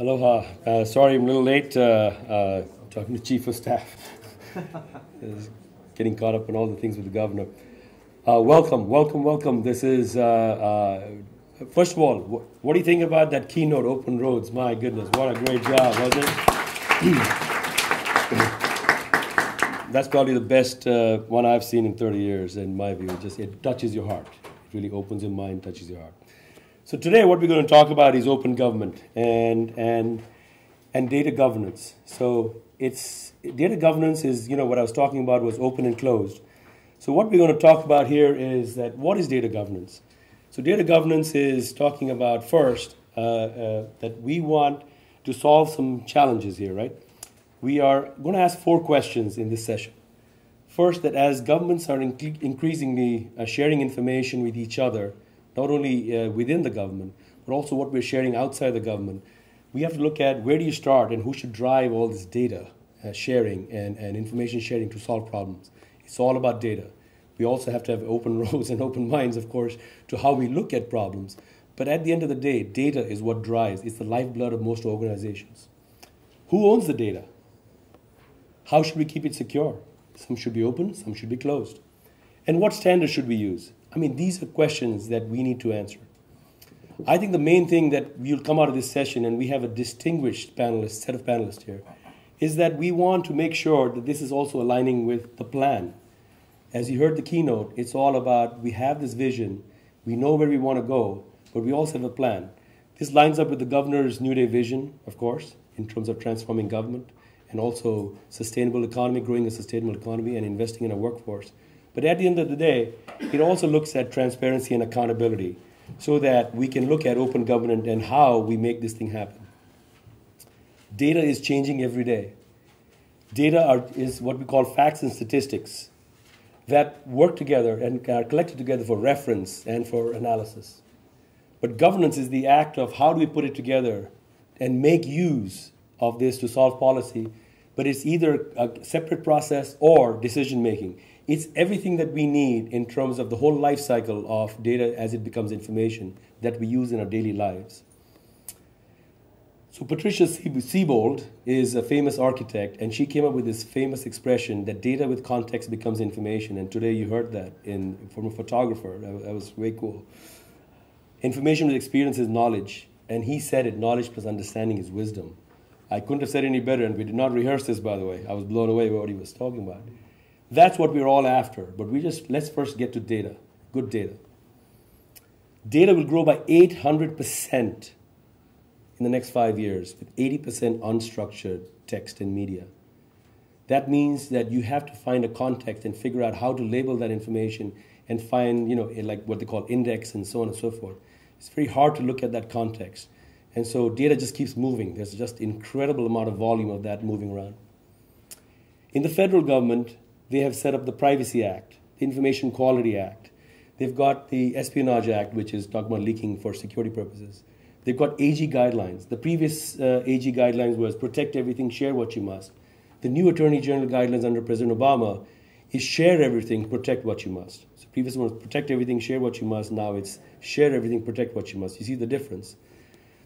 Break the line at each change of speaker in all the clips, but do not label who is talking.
Aloha. Uh, sorry, I'm a little late. Uh, uh, talking to Chief of Staff. getting caught up in all the things with the governor. Uh, welcome, welcome, welcome. This is, uh, uh, first of all, wh- what do you think about that keynote, Open Roads? My goodness, what a great job, wasn't it? That's probably the best one I've seen in 30 years, in my view. It just it touches your heart. It really opens your mind, touches your heart. So today, what we're going to talk about is open government and and and data governance. So it's data governance is you know what I was talking about was open and closed. So what we're going to talk about here is that what is data governance? So data governance is talking about first uh, uh, that we want to solve some challenges here, right? We are going to ask four questions in this session. First, that as governments are in- increasingly uh, sharing information with each other not only uh, within the government, but also what we're sharing outside the government. We have to look at where do you start and who should drive all this data uh, sharing and, and information sharing to solve problems. It's all about data. We also have to have open roads and open minds, of course, to how we look at problems. But at the end of the day, data is what drives, it's the lifeblood of most organizations. Who owns the data? How should we keep it secure? Some should be open, some should be closed. And what standards should we use? I mean, these are questions that we need to answer. I think the main thing that we'll come out of this session, and we have a distinguished panelist, set of panelists here, is that we want to make sure that this is also aligning with the plan. As you heard the keynote, it's all about we have this vision, we know where we want to go, but we also have a plan. This lines up with the governor's New Day vision, of course, in terms of transforming government and also sustainable economy, growing a sustainable economy, and investing in a workforce. But at the end of the day, it also looks at transparency and accountability so that we can look at open government and how we make this thing happen. Data is changing every day. Data are, is what we call facts and statistics that work together and are collected together for reference and for analysis. But governance is the act of how do we put it together and make use of this to solve policy. But it's either a separate process or decision making. It's everything that we need in terms of the whole life cycle of data as it becomes information that we use in our daily lives. So Patricia Seybold is a famous architect, and she came up with this famous expression that data with context becomes information. And today you heard that in, from a photographer. That, that was way cool. Information with experience is knowledge. And he said it, knowledge plus understanding is wisdom. I couldn't have said any better, and we did not rehearse this, by the way. I was blown away by what he was talking about. That's what we're all after. But we just, let's first get to data, good data. Data will grow by 800% in the next five years, with 80% unstructured text and media. That means that you have to find a context and figure out how to label that information and find, you know, like what they call index and so on and so forth. It's very hard to look at that context. And so data just keeps moving. There's just incredible amount of volume of that moving around. In the federal government, they have set up the Privacy Act, the Information Quality Act. They've got the Espionage Act, which is talking about leaking for security purposes. They've got AG guidelines. The previous uh, AG guidelines was protect everything, share what you must. The new Attorney General guidelines under President Obama is share everything, protect what you must. So previous one was protect everything, share what you must. Now it's share everything, protect what you must. You see the difference.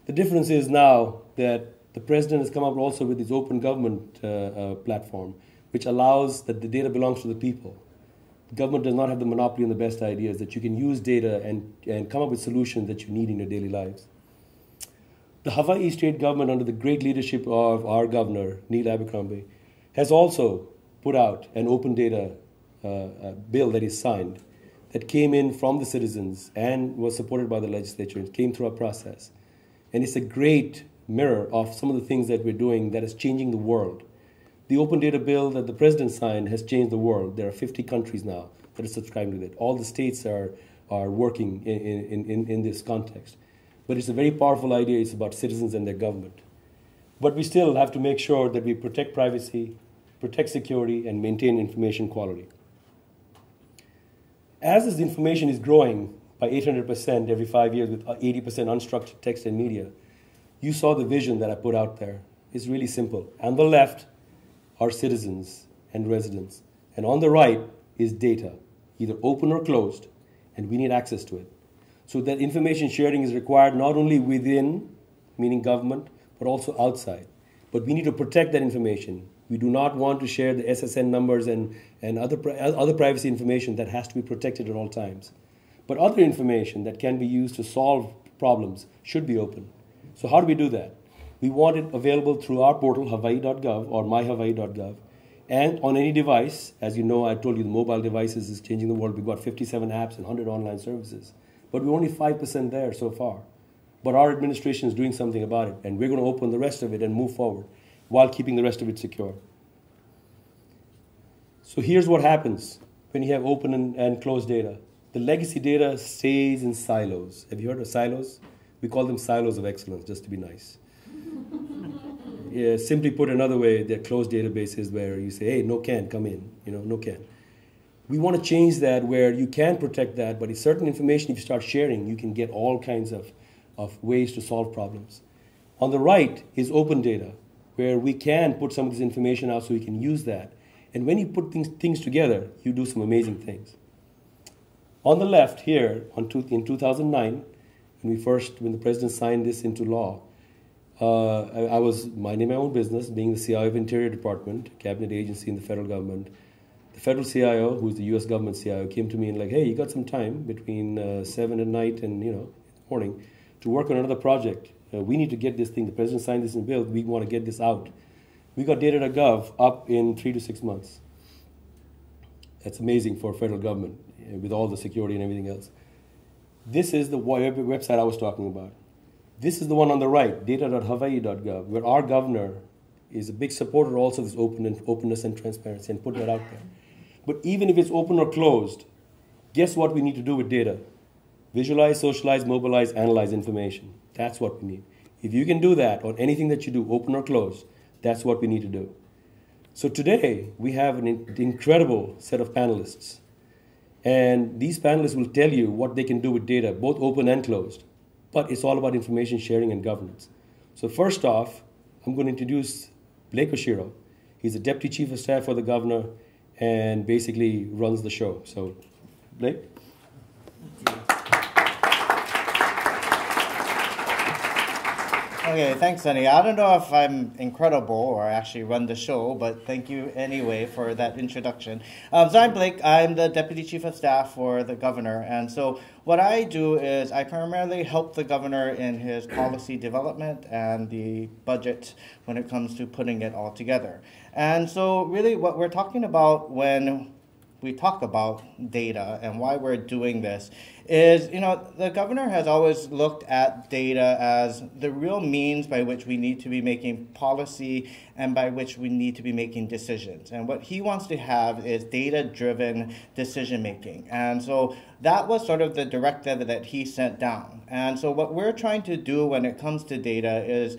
The difference is now that the president has come up also with his open government uh, uh, platform, which allows that the data belongs to the people. The government does not have the monopoly on the best ideas, that you can use data and, and come up with solutions that you need in your daily lives. The Hawaii state government, under the great leadership of our governor, Neil Abercrombie, has also put out an open data uh, bill that is signed that came in from the citizens and was supported by the legislature. It came through a process. And it's a great mirror of some of the things that we're doing that is changing the world. The open data bill that the president signed has changed the world. There are 50 countries now that are subscribing to it. All the states are, are working in, in, in, this context. But it's a very powerful idea. It's about citizens and their government. But we still have to make sure that we protect privacy, protect security, and maintain information quality. As this information is growing by 800% every five years with 80% unstructured text and media, you saw the vision that I put out there. It's really simple. On the left, are citizens and residents. And on the right is data, either open or closed, and we need access to it. So that information sharing is required not only within, meaning government, but also outside. But we need to protect that information. We do not want to share the SSN numbers and, and other, other privacy information that has to be protected at all times. But other information that can be used to solve problems should be open. So, how do we do that? We want it available through our portal, hawaii.gov or myhawaii.gov. And on any device, as you know, I told you the mobile devices is changing the world. We've got 57 apps and 100 online services. But we're only 5% there so far. But our administration is doing something about it, and we're going to open the rest of it and move forward while keeping the rest of it secure. So here's what happens when you have open and, and closed data. The legacy data stays in silos. Have you heard of silos? We call them silos of excellence, just to be nice. Yeah, simply put another way, they're closed databases where you say, hey, no can, come in. You know, no can. We want to change that where you can protect that, but if certain information, if you start sharing, you can get all kinds of of ways to solve problems. On the right is open data, where we can put some of this information out so we can use that. And when you put things, things together, you do some amazing things. On the left here, on two, in 2009, when we first, when the president signed this into law, uh, I, I, was minding my own business, being the CIO of Interior Department, cabinet agency in the federal government. The federal CIO, who's the U.S. government CIO, came to me and like, hey, you got some time between uh, seven at night and you know morning to work on another project. Uh, we need to get this thing. The president signed this in bill. We want to get this out. We got data.gov up in three to six months. That's amazing for federal government uh, with all the security and everything else. This is the website I was talking about. This is the one on the right, data.hawaii.gov, where our governor is a big supporter also of this open and, openness and transparency and put that out there. But even if it's open or closed, guess what we need to do with data? Visualize, socialize, mobilize, analyze information. That's what we need. If you can do that on anything that you do, open or closed, that's what we need to do. So today, we have an incredible set of panelists. And these panelists will tell you what they can do with data, both open and closed. But it's all about information sharing and governance. So, first off, I'm going to introduce Blake Oshiro. He's the Deputy Chief of Staff for the Governor and basically runs the show. So, Blake?
Okay, thanks, Sonny. I don't know if I'm incredible or actually run the show, but thank you anyway for that introduction. Um, so I'm Blake. I'm the Deputy Chief of Staff for the Governor. And so what I do is I primarily help the Governor in his policy development and the budget when it comes to putting it all together. And so really what we're talking about when we talk about data and why we're doing this is you know the governor has always looked at data as the real means by which we need to be making policy and by which we need to be making decisions. And what he wants to have is data driven decision making and so that was sort of the directive that he sent down. And so what we're trying to do when it comes to data is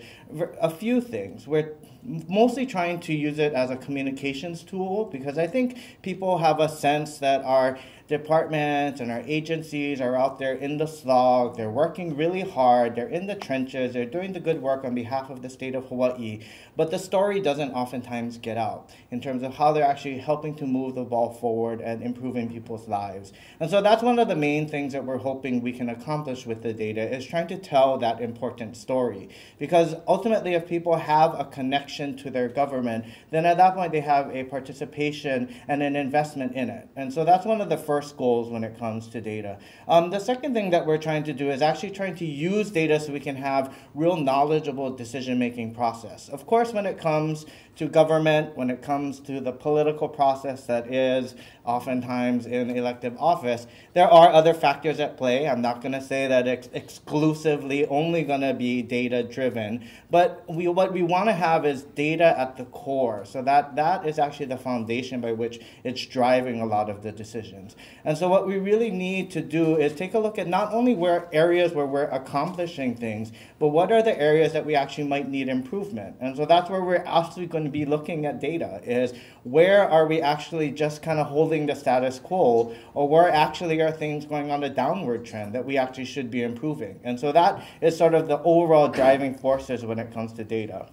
a few things. We're mostly trying to use it as a communications tool because I think people have a sense that our departments and our agencies are out there in the slog. They're working really hard. They're in the trenches. They're doing the good work on behalf of the state of Hawaii. But the story doesn't oftentimes get out in terms of how they're actually helping to move the ball forward and improving people's lives. And so that's one of the main things that we're hoping we can accomplish with the data is trying to tell that important story. Because ultimately, if people have a connection to their government, then at that point they have a participation and an investment in it. And so that's one of the first first goals when it comes to data. Um, the second thing that we're trying to do is actually trying to use data so we can have real knowledgeable decision-making process. Of course, when it comes to government, when it comes to the political process that is oftentimes in elective office, there are other factors at play. I'm not going to say that it's exclusively only going to be data driven, but we, what we want to have is data at the core. So that, that is actually the foundation by which it's driving a lot of the decisions. And so what we really need to do is take a look at not only where areas where we're accomplishing things, but what are the areas that we actually might need improvement. And so that's where we're actually going to be looking at data is where are we actually just kind of holding the status quo or where actually are things going on a downward trend that we actually should be improving. And so that is sort of the overall driving forces when it comes to data.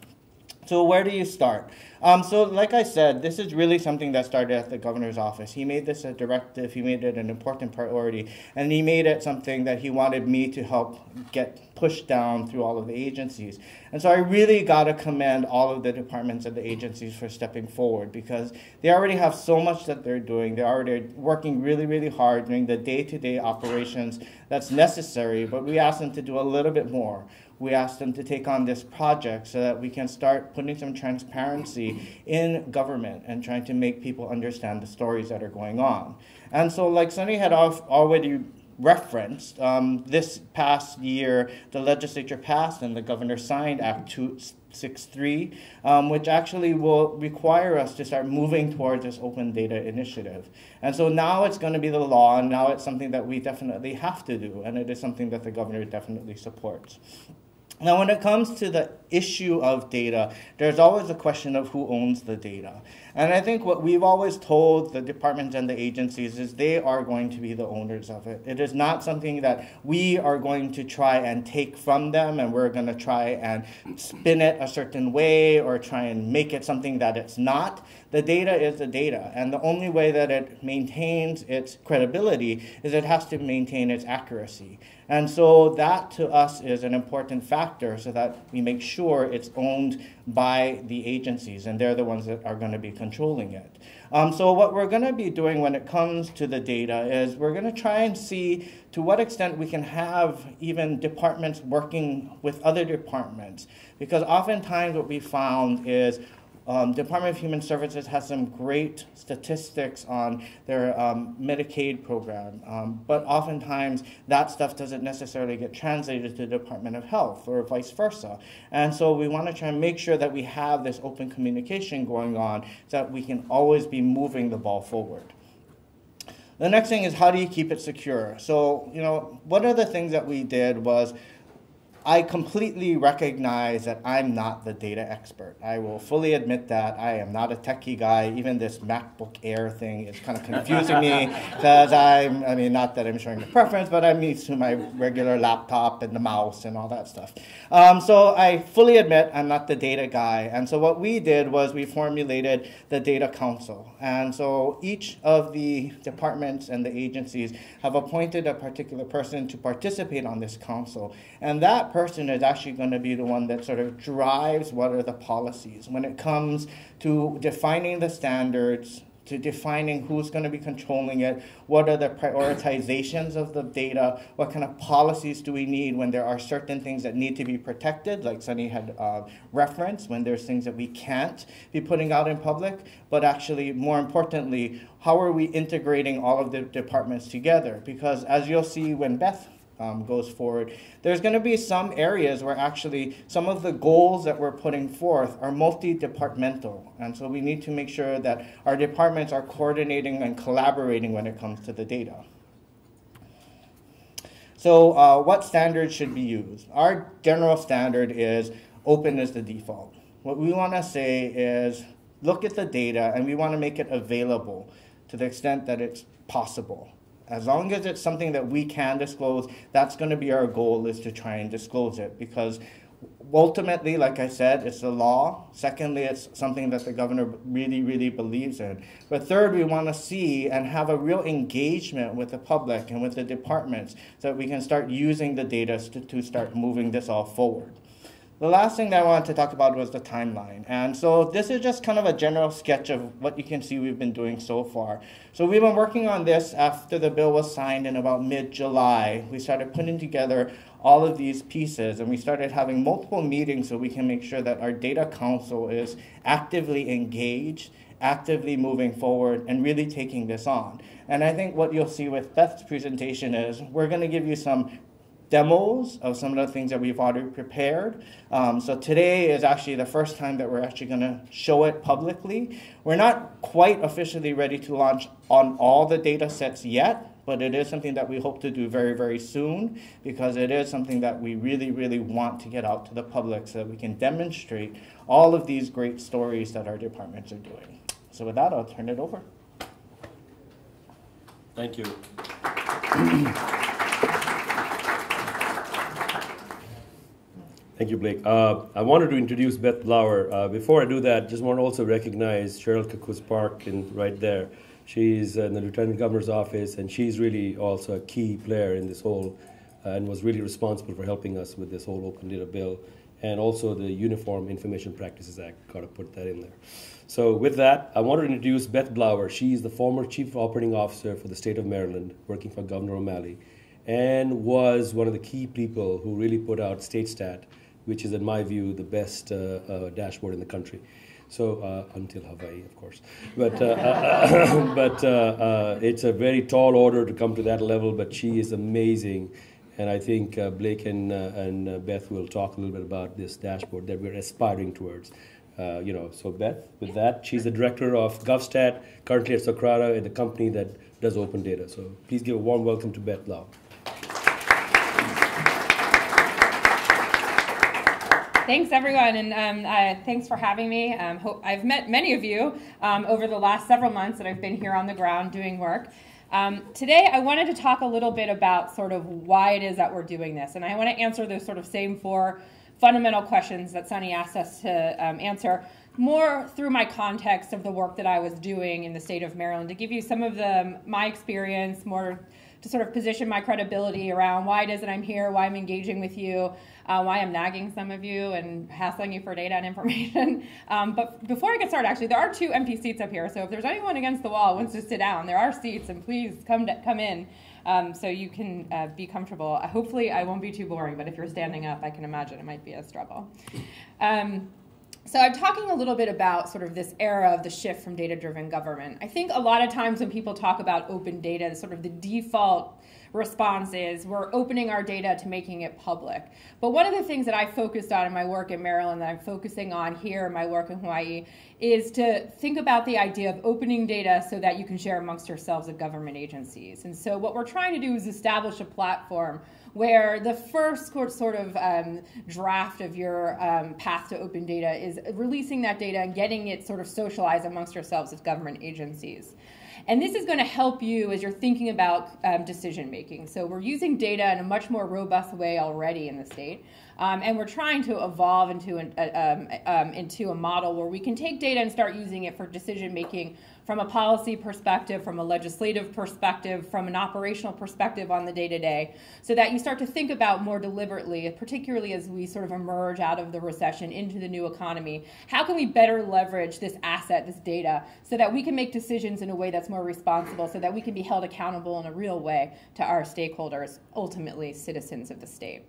So where do you start? Um, so like I said, this is really something that started at the governor's office. He made this a directive, he made it an important priority, and he made it something that he wanted me to help get pushed down through all of the agencies. And so I really got to commend all of the departments and the agencies for stepping forward because they already have so much that they're doing. They're already working really, really hard doing the day-to-day operations that's necessary, but we asked them to do a little bit more we asked them to take on this project so that we can start putting some transparency in government and trying to make people understand the stories that are going on. And so, like Sonny had already referenced, um, this past year, the legislature passed and the governor signed Act 263, um, which actually will require us to start moving towards this open data initiative. And so now it's going to be the law, and now it's something that we definitely have to do, and it is something that the governor definitely supports. Now, when it comes to the issue of data, there's always a question of who owns the data. And I think what we've always told the departments and the agencies is they are going to be the owners of it. It is not something that we are going to try and take from them and we're going to try and spin it a certain way or try and make it something that it's not. The data is the data, and the only way that it maintains its credibility is it has to maintain its accuracy. And so that to us is an important factor so that we make sure it's owned by the agencies and they're the ones that are going to be controlling it. Um, so what we're going to be doing when it comes to the data is we're going to try and see to what extent we can have even departments working with other departments. Because oftentimes what we found is um, Department of Human Services has some great statistics on their um, Medicaid program, um, but oftentimes that stuff doesn't necessarily get translated to the Department of Health or vice versa. And so we want to try and make sure that we have this open communication going on so that we can always be moving the ball forward. The next thing is how do you keep it secure? So, you know, one of the things that we did was I completely recognize that I'm not the data expert. I will fully admit that. I am not a techie guy. Even this MacBook Air thing is kind of confusing me because I'm, I mean, not that I'm showing the preference, but I'm used to my regular laptop and the mouse and all that stuff. Um, so I fully admit I'm not the data guy. And so what we did was we formulated the Data Council. And so each of the departments and the agencies have appointed a particular person to participate on this council. And that person is actually going to be the one that sort of drives what are the policies when it comes to defining the standards, to defining who's going to be controlling it, what are the prioritizations of the data, what kind of policies do we need when there are certain things that need to be protected, like Sonny had uh, referenced, when there's things that we can't be putting out in public, but actually, more importantly, how are we integrating all of the departments together? Because as you'll see when Beth um, goes forward, there's going to be some areas where actually some of the goals that we're putting forth are multi-departmental. And so we need to make sure that our departments are coordinating and collaborating when it comes to the data. So uh, what standards should be used? Our general standard is open as the default. What we want to say is look at the data and we want to make it available to the extent that it's possible. As long as it's something that we can disclose, that's going to be our goal is to try and disclose it because ultimately, like I said, it's the law. Secondly, it's something that the governor really, really believes in. But third, we want to see and have a real engagement with the public and with the departments so that we can start using the data to, to start moving this all forward. The last thing that I wanted to talk about was the timeline. And so this is just kind of a general sketch of what you can see we've been doing so far. So we've been working on this after the bill was signed in about mid-July. We started putting together all of these pieces and we started having multiple meetings so we can make sure that our data council is actively engaged actively moving forward and really taking this on. And I think what you'll see with Beth's presentation is we're going to give you some demos of some of the things that we've already prepared. Um, so today is actually the first time that we're actually going to show it publicly. We're not quite officially ready to launch on all the data sets yet, but it is something that we hope to do very, very soon because it is something that we really, really want to get out to the public so that we can demonstrate all of these great stories that our departments are doing. So with that, I'll turn it over.
Thank you. Thank you, Blake. Uh, I wanted to introduce Beth Blauer. Uh, before I do that, just want to also recognize Cheryl Kakazu Park in, right there. She's in the Lieutenant Governor's office, and she's really also a key player in this whole, uh, and was really responsible for helping us with this whole open data bill, and also the Uniform Information Practices Act. Got to put that in there. So with that, I want to introduce Beth Blauer. She's the former Chief Operating Officer for the state of Maryland, working for Governor O'Malley, and was one of the key people who really put out StateStat which is, in my view, the best uh, uh, dashboard in the country. So uh, until Hawaii, of course, but but it's a very tall order to come to that level. But she is amazing, and I think Blake and and Beth will talk a little bit about this dashboard that we're aspiring towards. Uh, you know, so Beth, with that, she's the director of GovStat, currently at Socrata, the company that does open data. So please give a warm welcome to Beth Blauer.
Thanks, everyone, and um, uh, thanks for having me. Um, hope, I've met many of you um, over the last several months that I've been here on the ground doing work. Um, today, I wanted to talk a little bit about sort of why it is that we're doing this, and I want to answer those sort of same four fundamental questions that Sonny asked us to um, answer more through my context of the work that I was doing in the state of Maryland to give you some of the my experience more to sort of position my credibility around why it is that I'm here, why I'm engaging with you, uh, why I'm nagging some of you and hassling you for data and information. Um, but before I get started, actually, there are two empty seats up here. So if there's anyone against the wall wants to sit down, there are seats, and please come to, come in. Um, so you can uh, be comfortable. Uh, hopefully, I won't be too boring, but if you're standing up, I can imagine it might be a struggle. Um, so I'm talking a little bit about sort of this era of the shift from data-driven government. I think a lot of times when people talk about open data, sort of the default response is we're opening our data to making it public. But one of the things that I focused on in my work in Maryland that I'm focusing on here in my work in Hawaii is to think about the idea of opening data so that you can share amongst yourselves at government agencies. And so what we're trying to do is establish a platform where the first sort of um, draft of your um, path to open data is releasing that data and getting it sort of socialized amongst yourselves as government agencies. And this is going to help you as you're thinking about um, decision making. So we're using data in a much more robust way already in the state. Um, and we're trying to evolve into, an, uh, um, into a model where we can take data and start using it for decision making from a policy perspective, from a legislative perspective, from an operational perspective on the day to day, so that you start to think about more deliberately, particularly as we sort of emerge out of the recession into the new economy, how can we better leverage this asset, this data, so that we can make decisions in a way that's more responsible, so that we can be held accountable in a real way to our stakeholders, ultimately citizens of the state.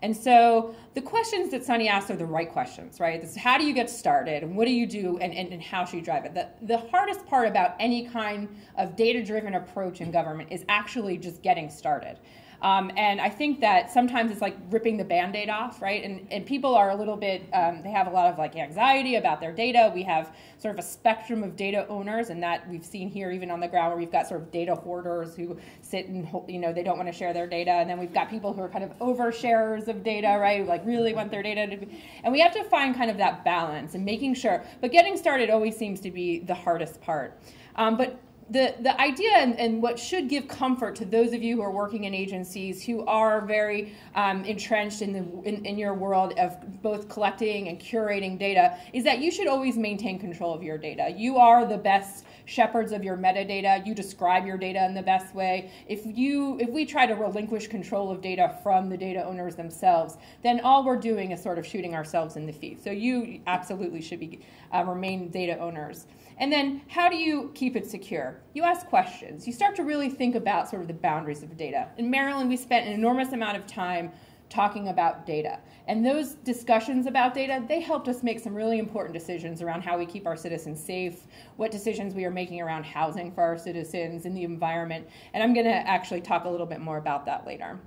And so the questions that Sonny asked are the right questions, right? This is how do you get started and what do you do and, and, and how should you drive it? The, the hardest part about any kind of data driven approach in government is actually just getting started. Um, and I think that sometimes it's like ripping the band-aid off, right? And, and people are a little bit, um, they have a lot of like anxiety about their data. We have sort of a spectrum of data owners and that we've seen here even on the ground where we've got sort of data hoarders who sit and, you know, they don't want to share their data. And then we've got people who are kind of oversharers of data, right? Who like really want their data to be, and we have to find kind of that balance and making sure, but getting started always seems to be the hardest part. Um, but the, the idea and, and, what should give comfort to those of you who are working in agencies who are very um, entrenched in, the, in, in, your world of both collecting and curating data is that you should always maintain control of your data. You are the best shepherds of your metadata. You describe your data in the best way. If, you, if we try to relinquish control of data from the data owners themselves, then all we're doing is sort of shooting ourselves in the feet. So you absolutely should be, uh, remain data owners. And then how do you keep it secure? You ask questions. You start to really think about sort of the boundaries of data. In Maryland, we spent an enormous amount of time talking about data. And those discussions about data, they helped us make some really important decisions around how we keep our citizens safe, what decisions we are making around housing for our citizens and the environment. And I'm going to actually talk a little bit more about that later.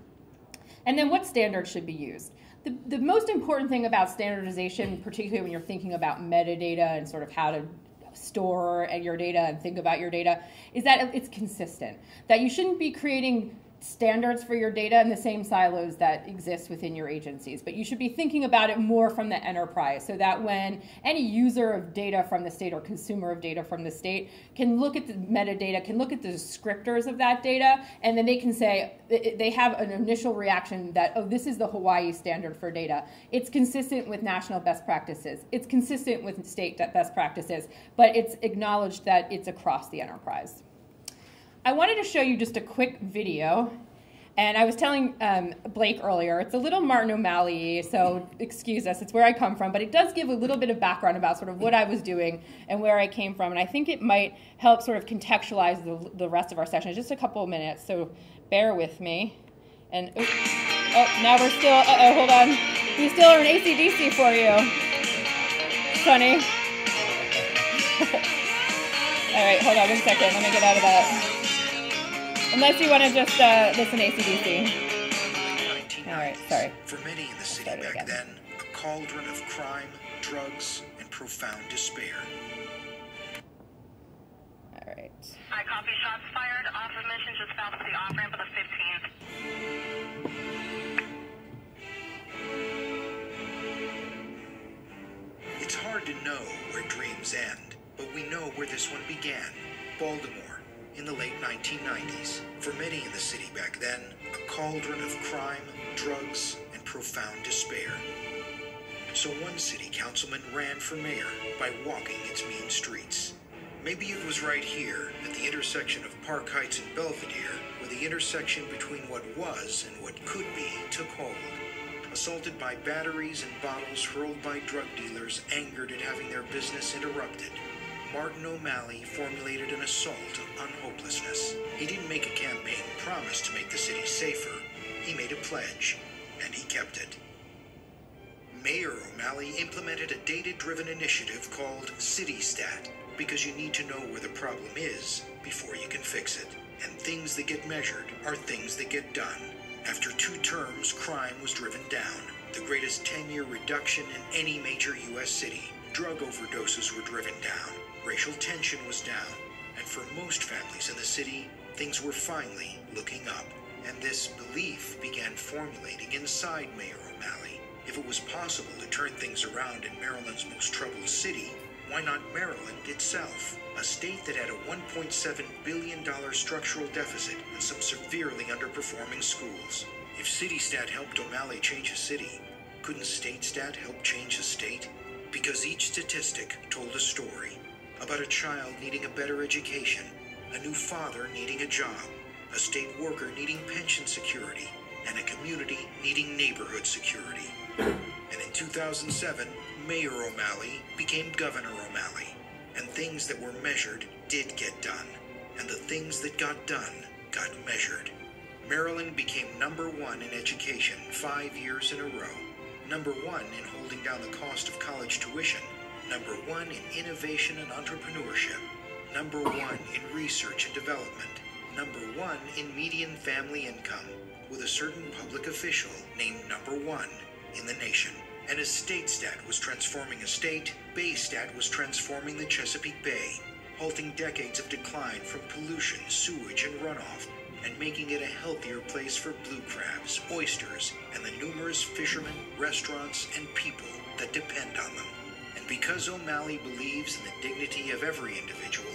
And then what standards should be used? The, the most important thing about standardization, particularly when you're thinking about metadata and sort of how to store and your data and think about your data is that it's consistent. That you shouldn't be creating standards for your data and the same silos that exist within your agencies. But you should be thinking about it more from the enterprise so that when any user of data from the state or consumer of data from the state can look at the metadata, can look at the descriptors of that data, and then they can say, they have an initial reaction that, oh, this is the Hawaii standard for data. It's consistent with national best practices. It's consistent with state best practices, but it's acknowledged that it's across the enterprise. I wanted to show you just a quick video. And I was telling um, Blake earlier, it's a little Martin O'Malley, so excuse us, it's where I come from, but it does give a little bit of background about sort of what I was doing and where I came from. And I think it might help sort of contextualize the, the rest of our session. Just a couple of minutes, so bear with me. And oh, oh now we're still, uh oh, hold on. We still are an AC/DC for you. Sonny. All right, hold on one second. Let me get out of that. Unless you want to just uh, listen to AC/DC. All right, sorry.
For many in the city back again. then, a cauldron of crime, drugs, and profound despair.
All right.
I copy shots fired. Off of mission just south of the off ramp of the
15th. It's hard to know where dreams end, but we know where this one began Baltimore in the late 1990s. For many in the city back then, a cauldron of crime, drugs, and profound despair. So one city councilman ran for mayor by walking its mean streets. Maybe it was right here, at the intersection of Park Heights and Belvedere, where the intersection between what was and what could be took hold. Assaulted by batteries and bottles hurled by drug dealers angered at having their business interrupted, Martin O'Malley formulated an assault on hopelessness. He didn't make a campaign promise to make the city safer. He made a pledge, and he kept it. Mayor O'Malley implemented a data-driven initiative called CityStat because you need to know where the problem is before you can fix it. And things that get measured are things that get done. After two terms, crime was driven down, the greatest 10-year reduction in any major U.S. city. Drug overdoses were driven down, Racial tension was down, and for most families in the city, things were finally looking up. And this belief began formulating inside Mayor O'Malley. If it was possible to turn things around in Maryland's most troubled city, why not Maryland itself? A state that had a $1.7 billion structural deficit and some severely underperforming schools. If CityStat helped O'Malley change a city, couldn't StateStat help change a state? Because each statistic told a story about a child needing a better education, a new father needing a job, a state worker needing pension security, and a community needing neighborhood security. And in 2007, Mayor O'Malley became Governor O'Malley, and things that were measured did get done, and the things that got done got measured. Maryland became number one in education five years in a row, number one in holding down the cost of college tuition, Number one in innovation and entrepreneurship. Number one in research and development. Number one in median family income, with a certain public official named number one in the nation. And as StateStat was transforming a state, BayStat was transforming the Chesapeake Bay, halting decades of decline from pollution, sewage, and runoff, and making it a healthier place for blue crabs, oysters, and the numerous fishermen, restaurants, and people that depend on them. And because O'Malley believes in the dignity of every individual,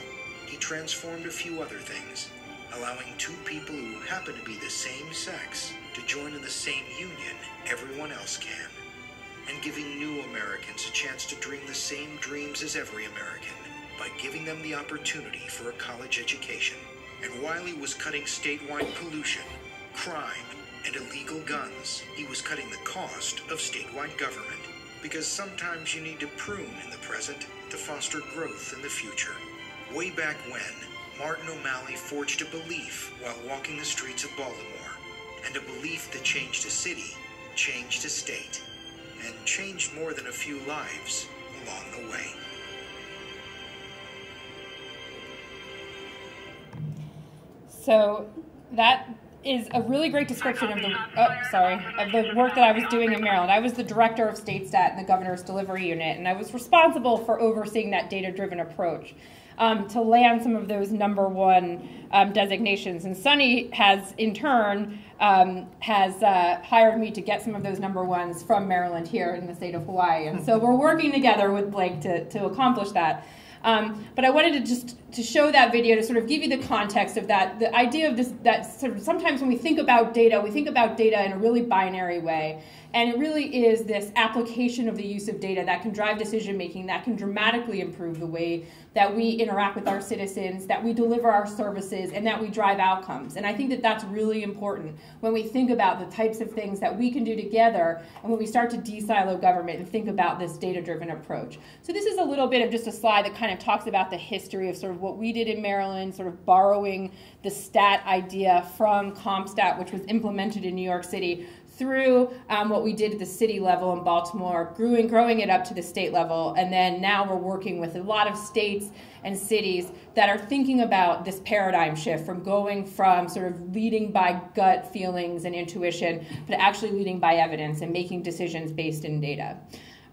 he transformed a few other things, allowing two people who happen to be the same sex to join in the same union everyone else can, and giving new Americans a chance to dream the same dreams as every American by giving them the opportunity for a college education. And while he was cutting statewide pollution, crime, and illegal guns, he was cutting the cost of statewide government because sometimes you need to prune in the present to foster growth in the future. Way back when, Martin O'Malley forged a belief while walking the streets of Baltimore, and a belief that changed a city, changed a state, and changed more than a few lives along the way.
So that is a really great description of the oh sorry of the work that I was doing in Maryland. I was the director of StateStat in the governor's delivery unit, and I was responsible for overseeing that data-driven approach. um, to land some of those number one um, designations. And Sonny has, in turn, um, has uh, hired me to get some of those number ones from Maryland here in the state of Hawaii. And so we're working together with Blake to, to accomplish that. Um, but I wanted to just to show that video to sort of give you the context of that. The idea of this that sort of sometimes when we think about data, we think about data in a really binary way. And it really is this application of the use of data that can drive decision making, that can dramatically improve the way that we interact with our citizens, that we deliver our services, and that we drive outcomes. And I think that that's really important when we think about the types of things that we can do together and when we start to de-silo government and think about this data-driven approach. So this is a little bit of just a slide that kind of talks about the history of sort of what we did in Maryland, sort of borrowing the stat idea from CompStat, which was implemented in New York City through um, what we did at the city level in Baltimore, growing, growing it up to the state level, and then now we're working with a lot of states and cities that are thinking about this paradigm shift from going from sort of leading by gut feelings and intuition, but actually leading by evidence and making decisions based in data.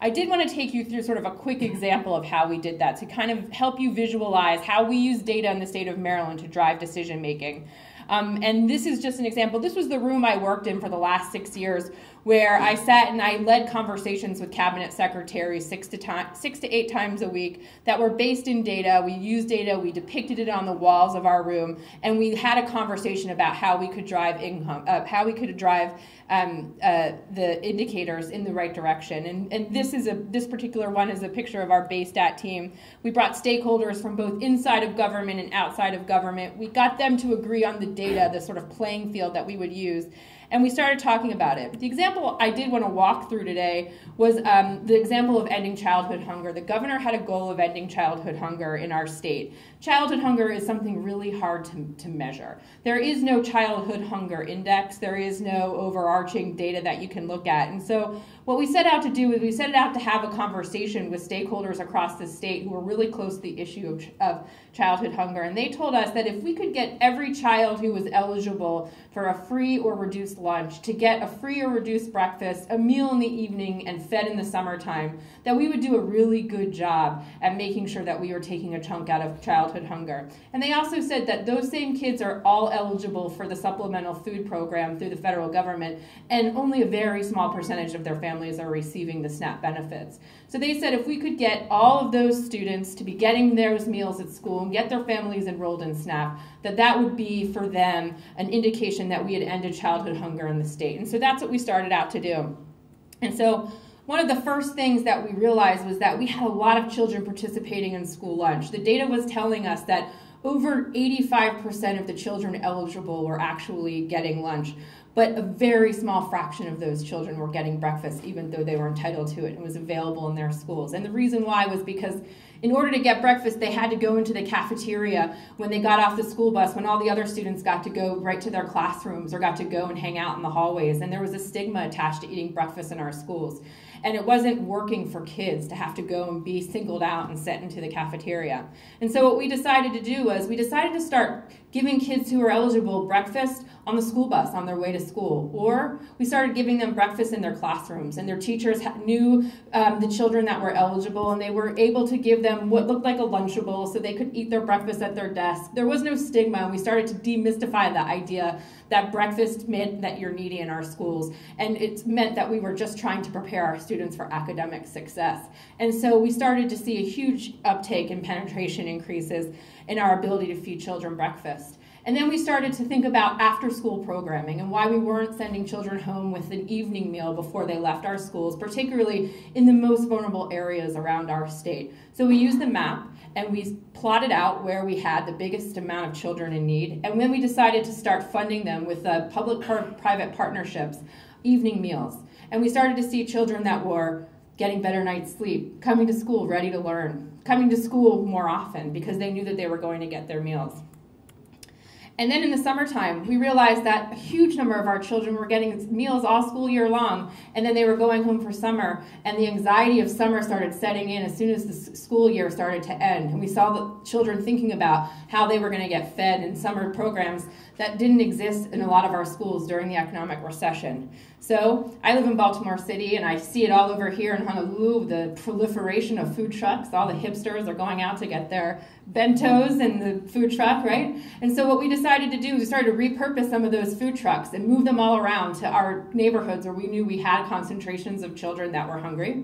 I did want to take you through sort of a quick example of how we did that to kind of help you visualize how we use data in the state of Maryland to drive decision making. Um, and this is just an example. This was the room I worked in for the last six years, where I sat and I led conversations with cabinet secretaries six to, time, six to eight times a week that were based in data. We used data, we depicted it on the walls of our room, and we had a conversation about how we could drive income, uh, how we could drive um, uh, the indicators in the right direction. And, and this is a this particular one is a picture of our BayStat team. We brought stakeholders from both inside of government and outside of government. We got them to agree on the data, the sort of playing field that we would use and we started talking about it. The example I did want to walk through today was um, the example of ending childhood hunger. The governor had a goal of ending childhood hunger in our state. Childhood hunger is something really hard to, to measure. There is no childhood hunger index, there is no overarching data that you can look at. And so what we set out to do is we set it out to have a conversation with stakeholders across the state who are really close to the issue of, of childhood hunger. And they told us that if we could get every child who was eligible for a free or reduced lunch to get a free or reduced breakfast, a meal in the evening, and fed in the summertime, that we would do a really good job at making sure that we were taking a chunk out of childhood hunger. And they also said that those same kids are all eligible for the supplemental food program through the federal government, and only a very small percentage of their families families are receiving the SNAP benefits. So they said if we could get all of those students to be getting those meals at school and get their families enrolled in SNAP, that that would be for them an indication that we had ended childhood hunger in the state. And so that's what we started out to do. And so one of the first things that we realized was that we had a lot of children participating in school lunch. The data was telling us that over 85% of the children eligible were actually getting lunch but a very small fraction of those children were getting breakfast even though they were entitled to it and was available in their schools. And the reason why was because in order to get breakfast, they had to go into the cafeteria when they got off the school bus, when all the other students got to go right to their classrooms or got to go and hang out in the hallways. And there was a stigma attached to eating breakfast in our schools. And it wasn't working for kids to have to go and be singled out and sent into the cafeteria. And so what we decided to do was we decided to start giving kids who are eligible breakfast on the school bus on their way to school. Or we started giving them breakfast in their classrooms, and their teachers knew um, the children that were eligible, and they were able to give them what looked like a Lunchable so they could eat their breakfast at their desk. There was no stigma, and we started to demystify the idea that breakfast meant that you're needy in our schools, and it meant that we were just trying to prepare our students for academic success. And so we started to see a huge uptake in penetration increases in our ability to feed children breakfast. And then we started to think about after school programming and why we weren't sending children home with an evening meal before they left our schools, particularly in the most vulnerable areas around our state. So we used the map and we plotted out where we had the biggest amount of children in need. And when we decided to start funding them with uh, public private partnerships, evening meals. And we started to see children that were getting better night's sleep, coming to school ready to learn, coming to school more often because they knew that they were going to get their meals. And then in the summertime, we realized that a huge number of our children were getting meals all school year long, and then they were going home for summer, and the anxiety of summer started setting in as soon as the school year started to end. And we saw the children thinking about how they were going to get fed in summer programs that didn't exist in a lot of our schools during the economic recession. So I live in Baltimore City and I see it all over here in Honolulu, the proliferation of food trucks. All the hipsters are going out to get their bentos in the food truck, right? And so what we decided to do we started to repurpose some of those food trucks and move them all around to our neighborhoods where we knew we had concentrations of children that were hungry.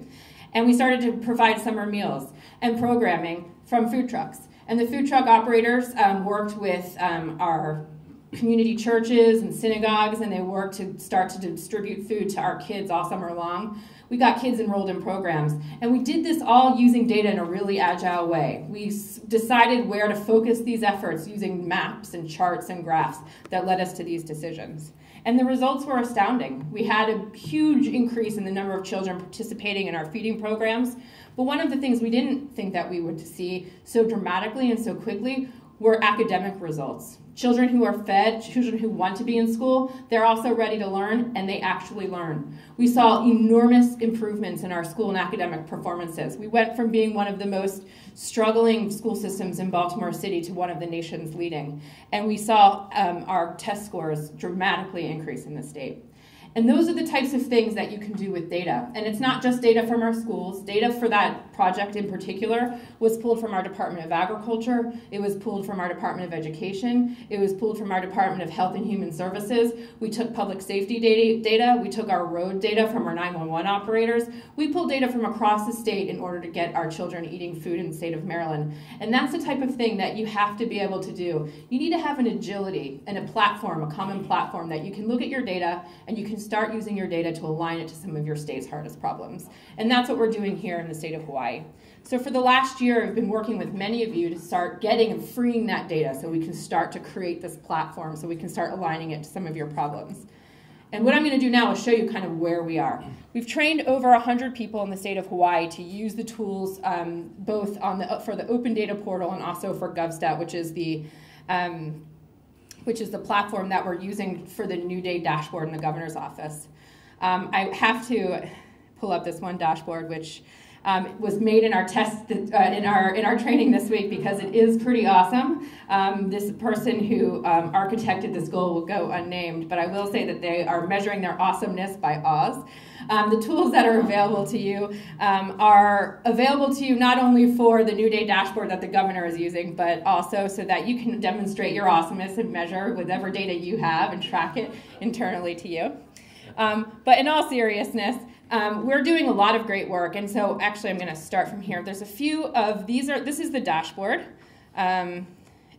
And we started to provide summer meals and programming from food trucks. And the food truck operators um, worked with um, our community churches and synagogues, and they worked to start to distribute food to our kids all summer long. We got kids enrolled in programs, and we did this all using data in a really agile way. We decided where to focus these efforts using maps and charts and graphs that led us to these decisions. And the results were astounding. We had a huge increase in the number of children participating in our feeding programs. But one of the things we didn't think that we would see so dramatically and so quickly were academic results. Children who are fed, children who want to be in school, they're also ready to learn and they actually learn. We saw enormous improvements in our school and academic performances. We went from being one of the most struggling school systems in Baltimore City to one of the nation's leading. And we saw um, our test scores dramatically increase in the state. And those are the types of things that you can do with data. And it's not just data from our schools. Data for that project in particular was pulled from our Department of Agriculture. It was pulled from our Department of Education. It was pulled from our Department of Health and Human Services. We took public safety data. We took our road data from our 911 operators. We pulled data from across the state in order to get our children eating food in the state of Maryland. And that's the type of thing that you have to be able to do. You need to have an agility and a platform, a common platform that you can look at your data and you can start using your data to align it to some of your state's hardest problems. And that's what we're doing here in the state of Hawaii. So for the last year, I've been working with many of you to start getting and freeing that data so we can start to create this platform so we can start aligning it to some of your problems. And what I'm going to do now is show you kind of where we are. We've trained over 100 people in the state of Hawaii to use the tools um, both on the, for the Open Data Portal and also for GovStat, which is the um, which is the platform that we're using for the New Day dashboard in the governor's office. Um, I have to pull up this one dashboard, which um, was made in our test uh, in our in our training this week because it is pretty awesome. Um, this person who um, architected this goal will go unnamed, but I will say that they are measuring their awesomeness by Oz. Um, the tools that are available to you um, are available to you not only for the New Day dashboard that the governor is using, but also so that you can demonstrate your awesomeness and measure whatever data you have and track it internally to you. Um, but in all seriousness, um, we're doing a lot of great work, and so actually, I'm going to start from here. There's a few of these are. This is the dashboard, um,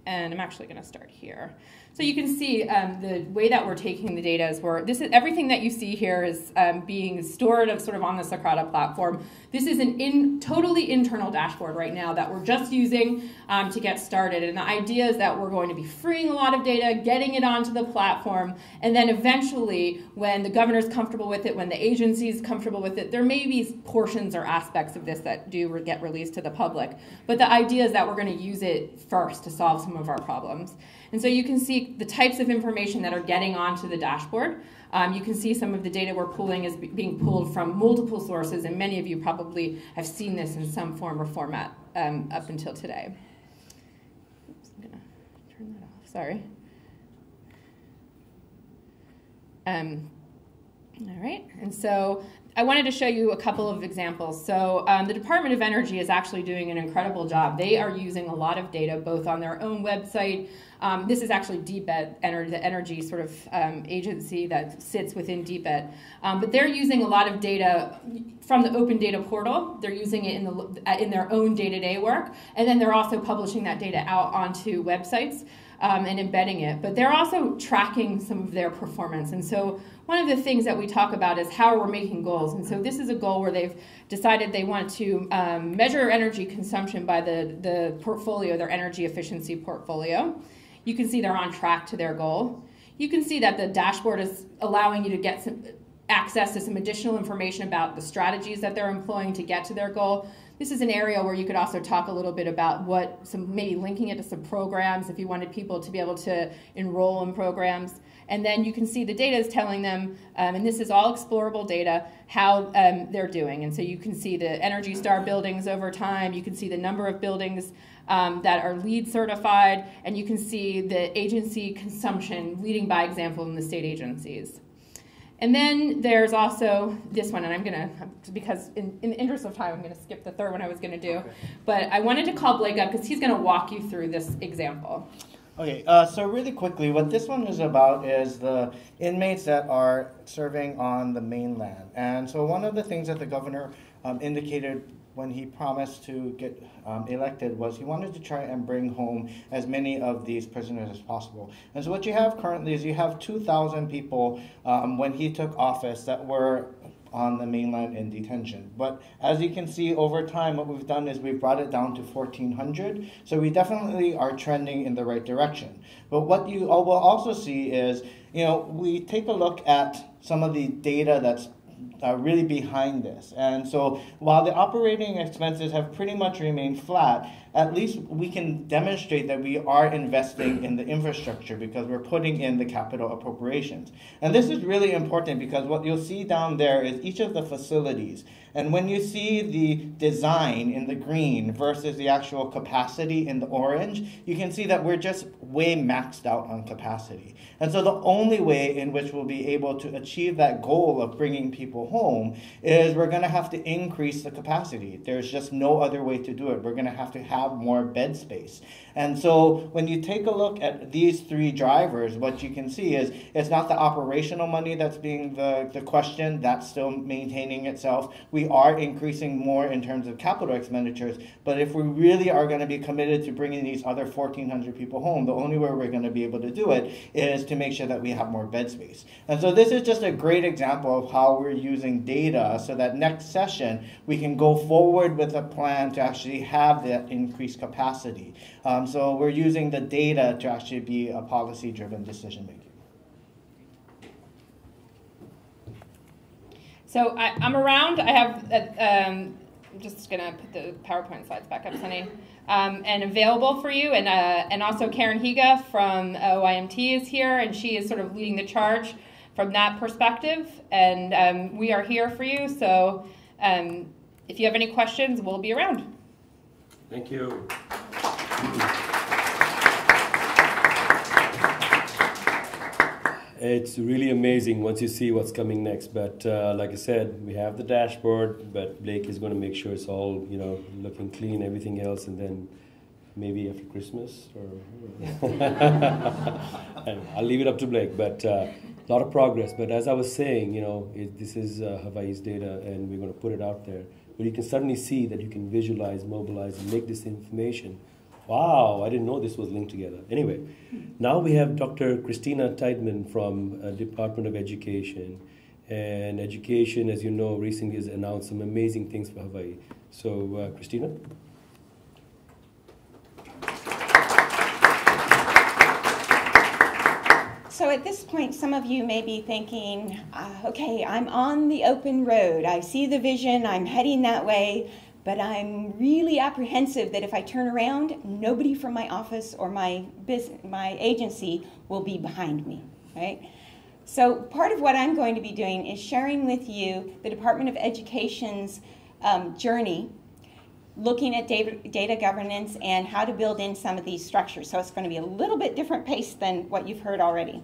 and I'm actually going to start here. So you can see um, the way that we're taking the data is we're, this is everything that you see here is um, being stored of sort of on the Socrata platform. This is an in, totally internal dashboard right now that we're just using um, to get started. And the idea is that we're going to be freeing a lot of data, getting it onto the platform, and then eventually when the governor's comfortable with it, when the agency is comfortable with it, there may be portions or aspects of this that do get released to the public. But the idea is that we're going to use it first to solve some of our problems. And so you can see the types of information that are getting onto the dashboard. Um, you can see some of the data we're pulling is being pulled from multiple sources, and many of you probably have seen this in some form or format um, up until today. Oops, I'm to turn that off, sorry. Um, all right, and so I wanted to show you a couple of examples. So um, the Department of Energy is actually doing an incredible job. They are using a lot of data both on their own website. Um, this is actually DBEDT, the energy sort of um, agency that sits within DBEDT. Um, but they're using a lot of data from the open data portal. They're using it in, the, in their own day-to-day -day work. And then they're also publishing that data out onto websites um, and embedding it. But they're also tracking some of their performance. And so one of the things that we talk about is how we're making goals. And so this is a goal where they've decided they want to um, measure energy consumption by the, the portfolio, their energy efficiency portfolio. You can see they're on track to their goal. You can see that the dashboard is allowing you to get some access to some additional information about the strategies that they're employing to get to their goal. This is an area where you could also talk a little bit about what some maybe linking it to some programs if you wanted people to be able to enroll in programs. And then you can see the data is telling them, um, and this is all explorable data, how um, they're doing. And so you can see the Energy Star buildings over time. You can see the number of buildings um, that are LEED certified, and you can see the agency consumption leading by example in the state agencies. And then there's also this one, and I'm gonna, because in, in the interest of time, I'm gonna skip the third one I was gonna do. But I wanted to call Blake up because he's gonna walk you through this example.
Okay, uh, so really quickly, what this one is about is the inmates that are serving on the mainland. And so one of the things that the governor um, indicated when he promised to get um, elected was he wanted to try and bring home as many of these prisoners as possible. And so what you have currently is you have 2,000 people um, when he took office that were on the mainland in detention. But as you can see over time, what we've done is we've brought it down to 1,400. So we definitely are trending in the right direction. But what you will also see is, you know, we take a look at some of the data that's uh, really behind this. And so while the operating expenses have pretty much remained flat, at least we can demonstrate that we are investing in the infrastructure because we're putting in the capital appropriations. And this is really important because what you'll see down there is each of the facilities. And when you see the design in the green versus the actual capacity in the orange, you can see that we're just way maxed out on capacity. And so the only way in which we'll be able to achieve that goal of bringing people home is we're going to have to increase the capacity. There's just no other way to do it. We're going to have to have more bed space. And so when you take a look at these three drivers, what you can see is it's not the operational money that's being the, the question, that's still maintaining itself. We are increasing more in terms of capital expenditures, but if we really are going to be committed to bringing these other 1,400 people home, the only way we're going to be able to do it is to make sure that we have more bed space. And so this is just a great example of how we're using data so that next session we can go forward with a plan to actually have that increased capacity. Um, so we're using the data to actually be a policy-driven decision making.
So I, am around. I have, uh, um, I'm just gonna put the PowerPoint slides back up, Sonny, um, and available for you. And uh, and also Karen Higa from OIMT is here, and she is sort of leading the charge from that perspective. And um, we are here for you. So um, if you have any questions, we'll be around.
Thank you. It's really amazing once you see what's coming next. But uh, like I said, we have the dashboard, but Blake is going to make sure it's all you know looking clean, everything else, and then maybe after Christmas or I'll leave it up to Blake. But uh, a lot of progress. But as I was saying, you know, it, this is uh, Hawaii's data, and we're going to put it out there. But you can suddenly see that you can visualize, mobilize, and make this information Wow, I didn't know this was linked together. Anyway, now we have Dr. Christina Tydeman from uh, Department of Education. And education, as you know, recently has announced some amazing things for Hawaii. So, uh, Christina?
So at this point, some of you may be thinking, uh, okay, I'm on the open road. I see the vision, I'm heading that way but I'm really apprehensive that if I turn around, nobody from my office or my business, my agency will be behind me, right? So part of what I'm going to be doing is sharing with you the Department of Education's um, journey looking at data, data governance and how to build in some of these structures. So it's going to be a little bit different pace than what you've heard already.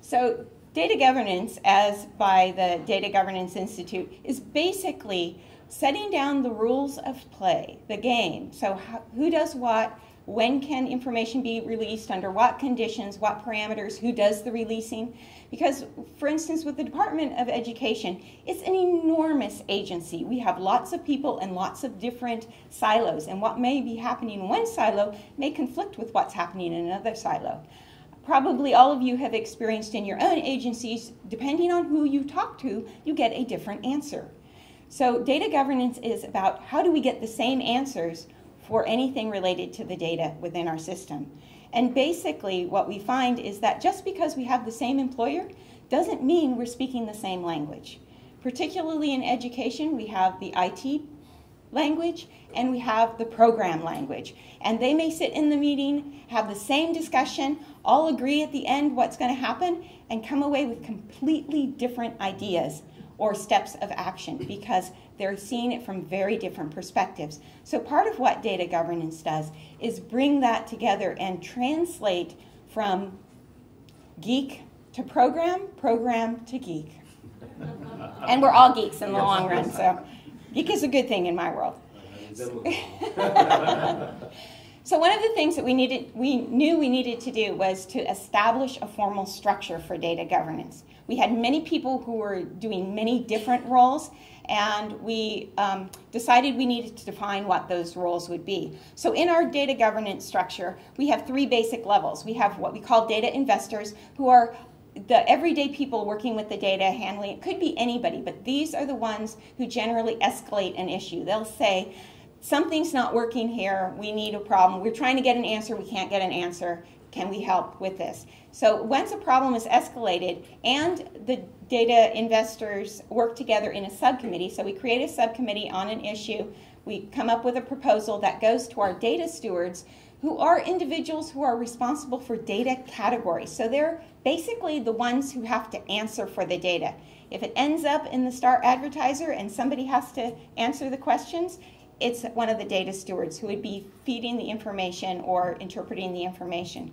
So data governance, as by the Data Governance Institute, is basically setting down the rules of play, the game. So, how, who does what? When can information be released? Under what conditions? What parameters? Who does the releasing? Because, for instance, with the Department of Education, it's an enormous agency. We have lots of people and lots of different silos, and what may be happening in one silo may conflict with what's happening in another silo. Probably all of you have experienced in your own agencies, depending on who you talk to, you get a different answer. So data governance is about how do we get the same answers for anything related to the data within our system. And basically what we find is that just because we have the same employer doesn't mean we're speaking the same language. Particularly in education, we have the IT language and we have the program language. And they may sit in the meeting, have the same discussion, all agree at the end what's going to happen, and come away with completely different ideas or steps of action because they're seeing it from very different perspectives. So, part of what data governance does is bring that together and translate from geek to program, program to geek. and we're all geeks in the long run, so geek is a good thing in my world. so one of the things that we needed, we knew we needed to do was to establish a formal structure for data governance. We had many people who were doing many different roles, and we um, decided we needed to define what those roles would be. So in our data governance structure, we have three basic levels. We have what we call data investors, who are the everyday people working with the data handling it could be anybody but these are the ones who generally escalate an issue. They'll say something's not working here. We need a problem. We're trying to get an answer. We can't get an answer. Can we help with this so once a problem is escalated and the data investors work together in a subcommittee so we create a subcommittee on an issue we come up with a proposal that goes to our data stewards who are individuals who are responsible for data categories. So they're basically the ones who have to answer for the data. If it ends up in the Star Advertiser and somebody has to answer the questions, it's one of the data stewards who would be feeding the information or interpreting the information.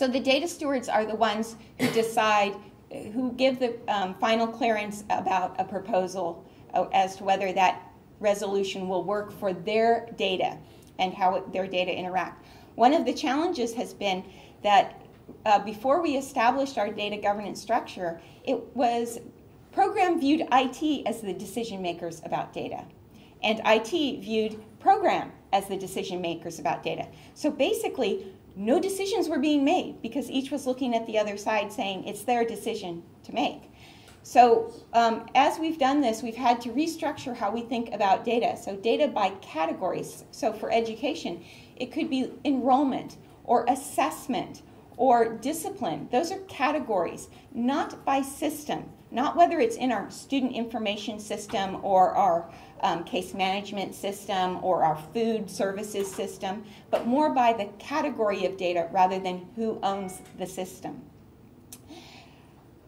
So the data stewards are the ones who decide, who give the um, final clearance about a proposal uh, as to whether that resolution will work for their data and how their data interact. One of the challenges has been that uh, before we established our data governance structure, it was program viewed IT as the decision makers about data, and IT viewed program as the decision makers about data. So basically, no decisions were being made because each was looking at the other side saying it's their decision to make. So um, as we've done this, we've had to restructure how we think about data. So data by categories. So for education, it could be enrollment or assessment or discipline. Those are categories, not by system, not whether it's in our student information system or our um, case management system or our food services system, but more by the category of data rather than who owns the system.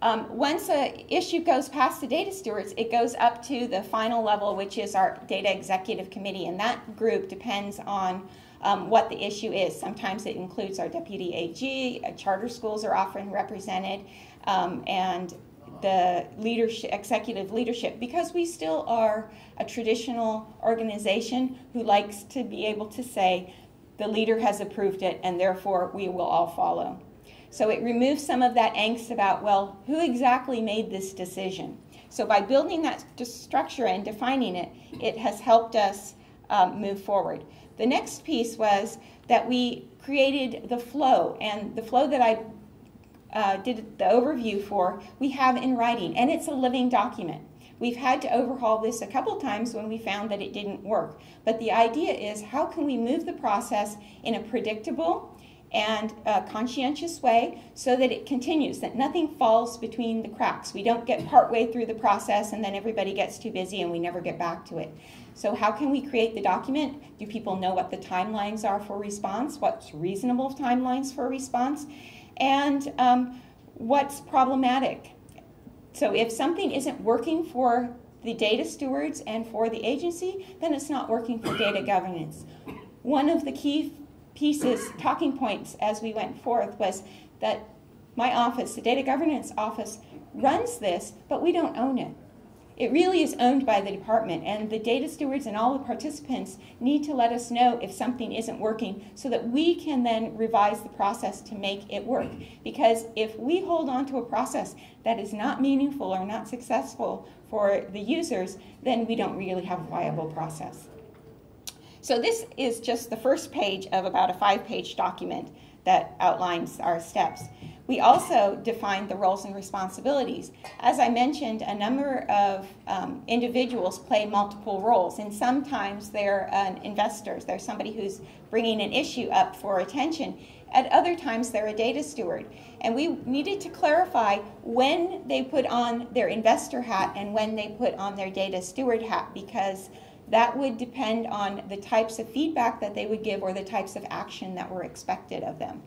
Um, once an issue goes past the data stewards, it goes up to the final level, which is our data executive committee, and that group depends on um, what the issue is. Sometimes it includes our deputy AG, uh, charter schools are often represented, um, and the leadership, executive leadership, because we still are a traditional organization who likes to be able to say the leader has approved it, and therefore we will all follow. So it removes some of that angst about, well, who exactly made this decision? So by building that structure and defining it, it has helped us um, move forward. The next piece was that we created the flow, and the flow that I uh, did the overview for, we have in writing, and it's a living document. We've had to overhaul this a couple times when we found that it didn't work. But the idea is how can we move the process in a predictable and a conscientious way so that it continues, that nothing falls between the cracks. We don't get partway through the process and then everybody gets too busy and we never get back to it. So, how can we create the document? Do people know what the timelines are for response? What's reasonable timelines for response? And um, what's problematic? So, if something isn't working for the data stewards and for the agency, then it's not working for data governance. One of the key pieces, talking points as we went forth was that my office, the data governance office, runs this, but we don't own it. It really is owned by the department, and the data stewards and all the participants need to let us know if something isn't working so that we can then revise the process to make it work. Because if we hold on to a process that is not meaningful or not successful for the users, then we don't really have a viable process. So this is just the first page of about a five-page document that outlines our steps. We also defined the roles and responsibilities. As I mentioned, a number of um, individuals play multiple roles, and sometimes they're uh, investors. They're somebody who's bringing an issue up for attention. At other times, they're a data steward. And we needed to clarify when they put on their investor hat and when they put on their data steward hat because that would depend on the types of feedback that they would give or the types of action that were expected of them.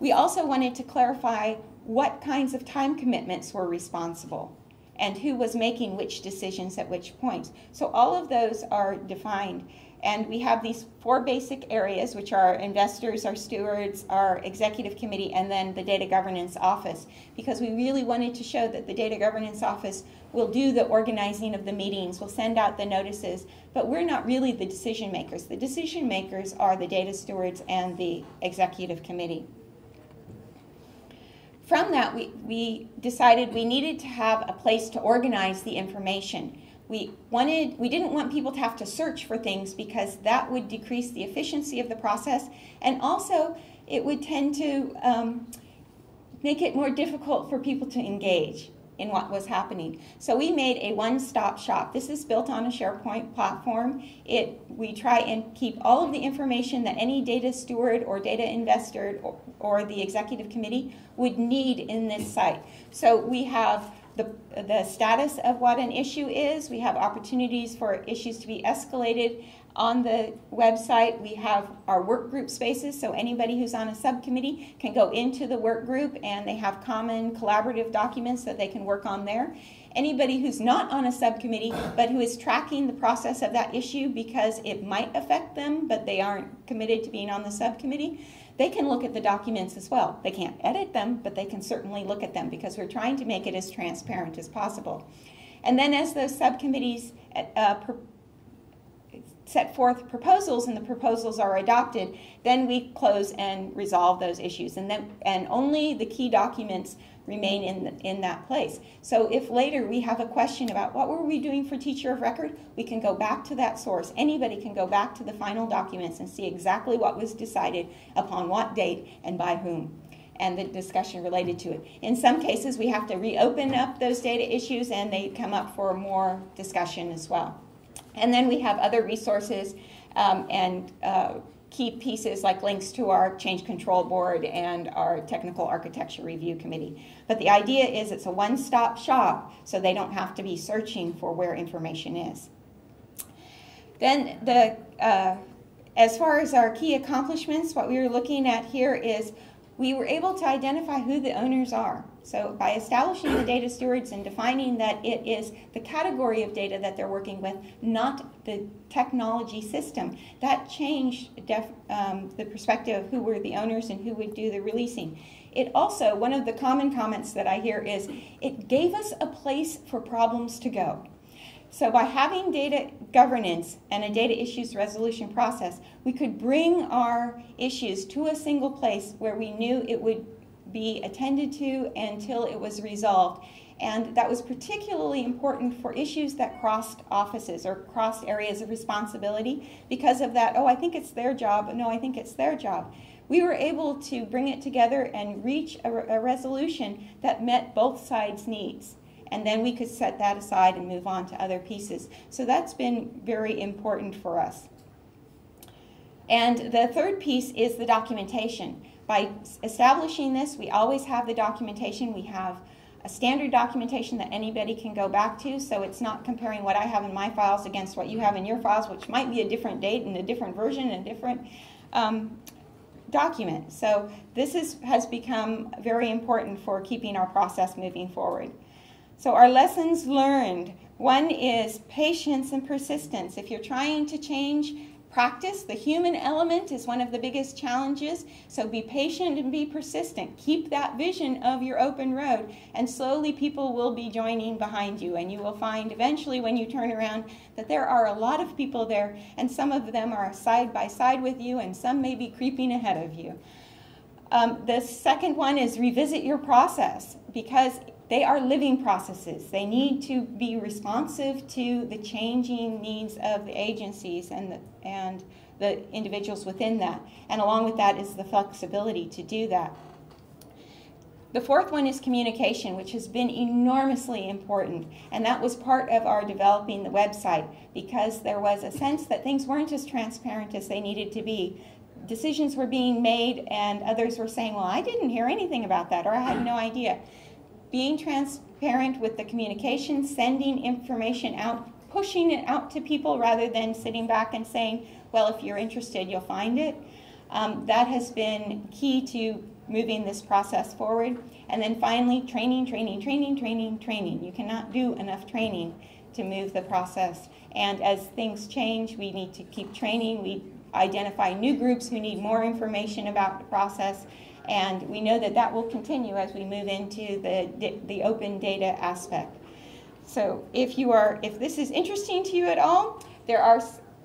We also wanted to clarify what kinds of time commitments were responsible. and who was making which decisions at which points. So all of those are defined. And we have these four basic areas, which are investors, our stewards, our executive committee, and then the data governance office, because we really wanted to show that the data governance office will do the organizing of the meetings, will send out the notices, but we're not really the decision makers. The decision makers are the data stewards and the executive committee. From that, we, we decided we needed to have a place to organize the information. We wanted we didn't want people to have to search for things because that would decrease the efficiency of the process. And also it would tend to um, make it more difficult for people to engage in what was happening. So we made a one-stop shop. This is built on a SharePoint platform. It we try and keep all of the information that any data steward or data investor or, or the executive committee would need in this site. So we have the, the status of what an issue is. We have opportunities for issues to be escalated on the website. We have our work group spaces, so anybody who's on a subcommittee can go into the work group and they have common collaborative documents that they can work on there. Anybody who's not on a subcommittee but who is tracking the process of that issue because it might affect them but they aren't committed to being on the subcommittee, they can look at the documents as well. They can't edit them, but they can certainly look at them because we're trying to make it as transparent as possible. And then as those subcommittees uh, set forth proposals and the proposals are adopted, then we close and resolve those issues. And then and only the key documents remain in, the, in that place. So if later we have a question about what were we doing for teacher of record, we can go back to that source. Anybody can go back to the final documents and see exactly what was decided upon what date and by whom and the discussion related to it. In some cases, we have to reopen up those data issues and they come up for more discussion as well. And then we have other resources um, and uh, key pieces like links to our change control board and our technical architecture review committee. But the idea is it's a one-stop shop so they don't have to be searching for where information is. Then the, uh, as far as our key accomplishments, what we were looking at here is we were able to identify who the owners are. So by establishing the data stewards and defining that it is the category of data that they're working with, not the technology system, that changed um, the perspective of who were the owners and who would do the releasing. It also, one of the common comments that I hear is, it gave us a place for problems to go. So by having data governance and a data issues resolution process, we could bring our issues to a single place where we knew it would be attended to until it was resolved. And that was particularly important for issues that crossed offices or crossed areas of responsibility because of that, oh, I think it's their job, no, I think it's their job. We were able to bring it together and reach a, a resolution that met both sides' needs. And then we could set that aside and move on to other pieces. So that's been very important for us. And the third piece is the documentation. By establishing this, we always have the documentation. We have a standard documentation that anybody can go back to, so it's not comparing what I have in my files against what you have in your files, which might be a different date and a different version and a different um, document. So this is, has become very important for keeping our process moving forward. So our lessons learned, one is patience and persistence. If you're trying to change Practice, the human element is one of the biggest challenges, so be patient and be persistent. Keep that vision of your open road, and slowly people will be joining behind you. And you will find eventually when you turn around that there are a lot of people there, and some of them are side by side with you, and some may be creeping ahead of you. Um, the second one is revisit your process because they are living processes. They need to be responsive to the changing needs of the agencies and the, and the individuals within that. And along with that is the flexibility to do that. The fourth one is communication, which has been enormously important. And that was part of our developing the website because there was a sense that things weren't as transparent as they needed to be. Decisions were being made, and others were saying, Well, I didn't hear anything about that, or I had no idea being transparent with the communication, sending information out, pushing it out to people rather than sitting back and saying, well, if you're interested, you'll find it. Um, that has been key to moving this process forward. And then finally, training, training, training, training, training. You cannot do enough training to move the process. And as things change, we need to keep training. We identify new groups who need more information about the process. And we know that that will continue as we move into the, the open data aspect. So if you are, if this is interesting to you at all, there are,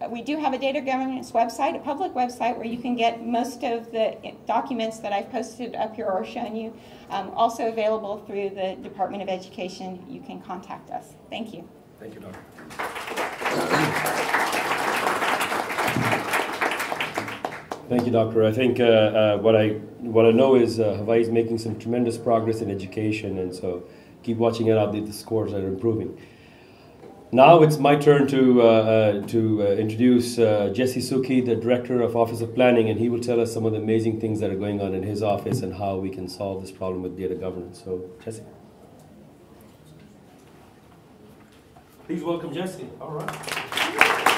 we do have a data governance website, a public website where you can get most of the documents that I've posted up here or shown you. Um, also available through the Department of Education. You can contact us. Thank you.
Thank you, Doctor. Thank you, Doctor. I think uh, uh, what I what I know is uh, Hawaii is making some tremendous progress in education, and so keep watching it out. The scores are improving. Now it's my turn to uh, uh, to uh, introduce Jesse Souki, the director of Office of Planning, and he will tell us some of the amazing things that are going on in his office and how we can solve this problem with data governance. So, Jesse. Please welcome Jesse. All right.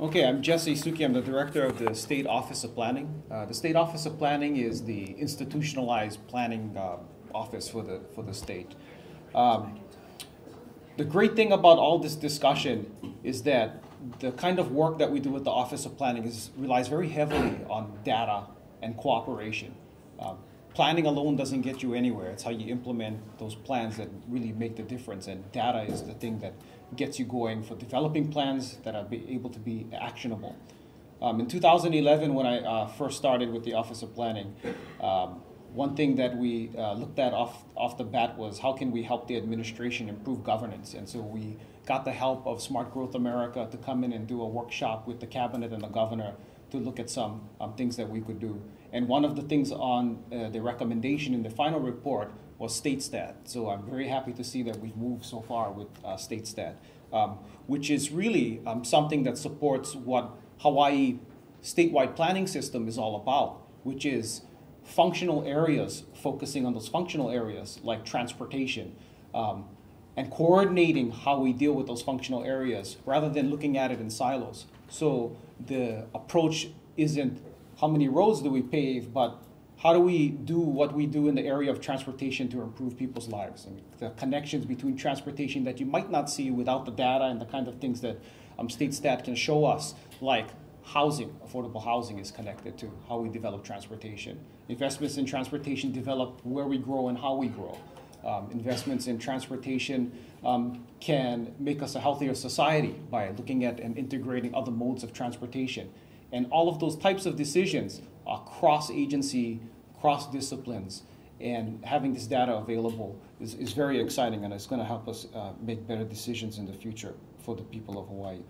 Okay, I'm Jesse Souki. I'm the director of the State Office of Planning. Uh, the State Office of Planning is the institutionalized planning uh, office for the for the state. Um, the great thing about all this discussion is that the kind of work that we do with the Office of Planning is relies very heavily on data and cooperation. Um, planning alone doesn't get you anywhere. It's how you implement those plans that really make the difference. And data is the thing that gets you going for developing plans that are able to be actionable. Um, in 2011, when I uh, first started with the Office of Planning, um, one thing that we uh, looked at off, off the bat was how can we help the administration improve governance? And so we got the help of Smart Growth America to come in and do a workshop with the cabinet and the governor to look at some um, things that we could do. And one of the things on uh, the recommendation in the final report was StateStat. So I'm very happy to see that we've moved so far with uh, StateStat, um, which is really um, something that supports what Hawaii statewide planning system is all about, which is functional areas, focusing on those functional areas like transportation, um, and coordinating how we deal with those functional areas rather than looking at it in silos. So the approach isn't how many roads do we pave, but how do we do what we do in the area of transportation to improve people's lives? Mean, the connections between transportation that you might not see without the data and the kind of things that um, StateStat can show us, like housing, affordable housing is connected to how we develop transportation. Investments in transportation develop where we grow and how we grow. Um, investments in transportation um, can make us a healthier society by looking at and integrating other modes of transportation. And all of those types of decisions are cross agency, cross disciplines, and having this data available is, is very exciting and it's going to help us uh, make better decisions in the future for the people of Hawaii.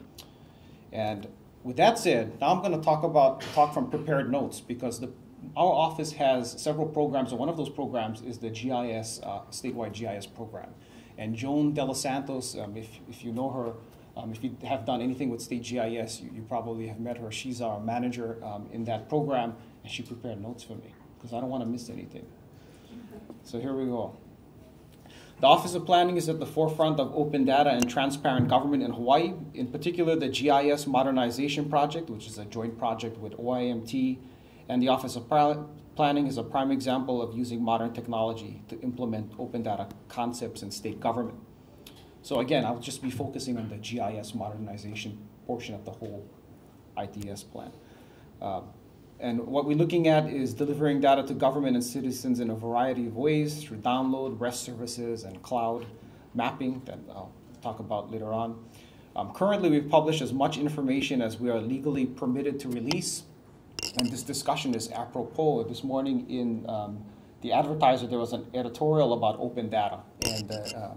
And with that said, now I'm going to talk about talk from prepared notes because the, our office has several programs, and one of those programs is the GIS uh, statewide GIS program. And Joan De Los Santos, um, if, if you know her, um, if you have done anything with State GIS, you, you probably have met her. She's our manager um, in that program, and she prepared notes for me because I don't want to miss anything. So here we go. The Office of Planning is at the forefront of open data and transparent government in Hawaii, in particular the GIS Modernization Project, which is a joint project with OIMT, and the Office of Planning is a prime example of using modern technology to implement open data concepts in state government. So again, I'll just be focusing on the GIS modernization portion of the whole ITS plan. Uh, and what we're looking at is delivering data to government and citizens in a variety of ways through download, REST services, and cloud mapping that I'll talk about later on. Um, currently, we've published as much information as we are legally permitted to release. And this discussion is apropos. This morning in um, the advertiser, there was an editorial about open data. And uh,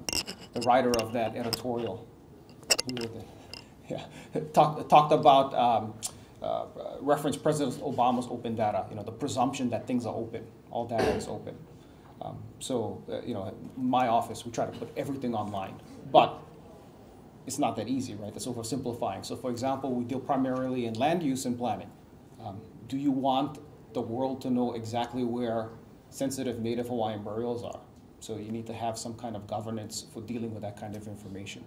the writer of that editorial, yeah, talk, talked about um, uh, reference President Obama's open data, you know, the presumption that things are open, all data is open. Um, so, uh, you know, my office, we try to put everything online, but it's not that easy, right? That's oversimplifying. So, for example, we deal primarily in land use and planning. Um, do you want the world to know exactly where sensitive Native Hawaiian burials are? So you need to have some kind of governance for dealing with that kind of information.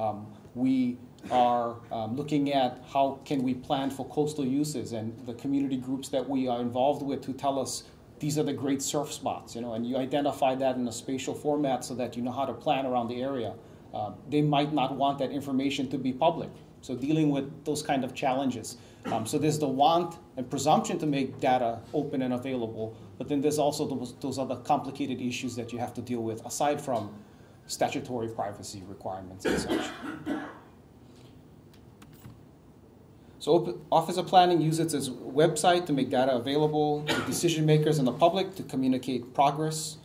Um, we are um, looking at how can we plan for coastal uses and the community groups that we are involved with who tell us these are the great surf spots, you know, and you identify that in a spatial format so that you know how to plan around the area. Uh, they might not want that information to be public. So dealing with those kind of challenges. Um, so there's the want and presumption to make data open and available, but then there's also those, those other complicated issues that you have to deal with aside from statutory privacy requirements and such. So Office of Planning uses its website to make data available to decision makers and the public to communicate progress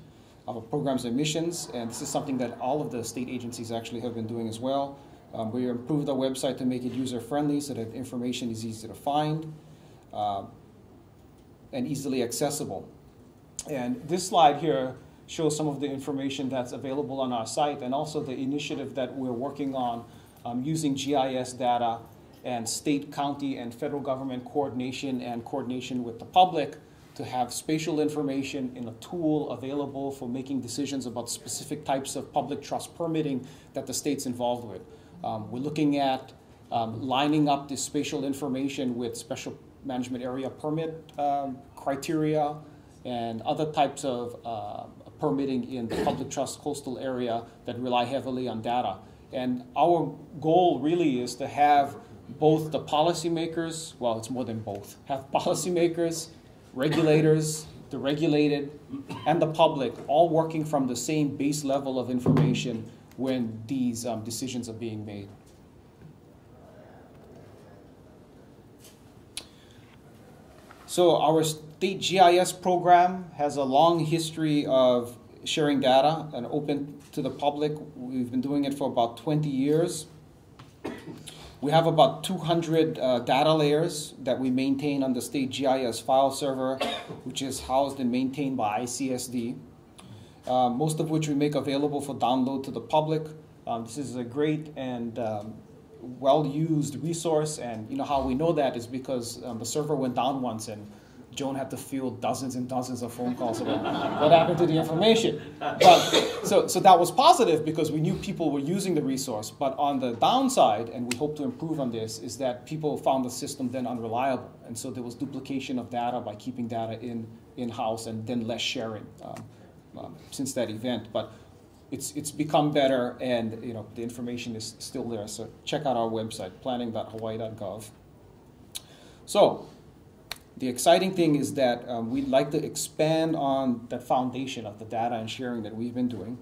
of programs and missions, and this is something that all of the state agencies actually have been doing as well. Um, we improved our website to make it user friendly so that information is easy to find uh, and easily accessible. And this slide here shows some of the information that's available on our site and also the initiative that we're working on um, using GIS data and state, county, and federal government coordination and coordination with the public to have spatial information in a tool available for making decisions about specific types of public trust permitting that the state's involved with. Um, we're looking at um, lining up this spatial information with special management area permit um, criteria and other types of uh, permitting in the public trust coastal area that rely heavily on data. And our goal really is to have both the policymakers, well, it's more than both, have policymakers, regulators, the regulated, and the public all working from the same base level of information when these um, decisions are being made. So our state GIS program has a long history of sharing data and open to the public. We've been doing it for about 20 years. We have about 200 uh, data layers that we maintain on the state GIS file server, which is housed and maintained by ICSD, uh, most of which we make available for download to the public. Um, this is a great and um, well-used resource, and you know how we know that is because um, the server went down once and Joan had to field dozens and dozens of phone calls about what happened to the information. But so, so that was positive because we knew people were using the resource. But on the downside, and we hope to improve on this, is that people found the system then unreliable. And so there was duplication of data by keeping data in, in-house and then less sharing um, um, since that event. But it's, it's become better and you know, the information is still there. So check out our website, planning.hawaii.gov. So the exciting thing is that um, we'd like to expand on the foundation of the data and sharing that we've been doing.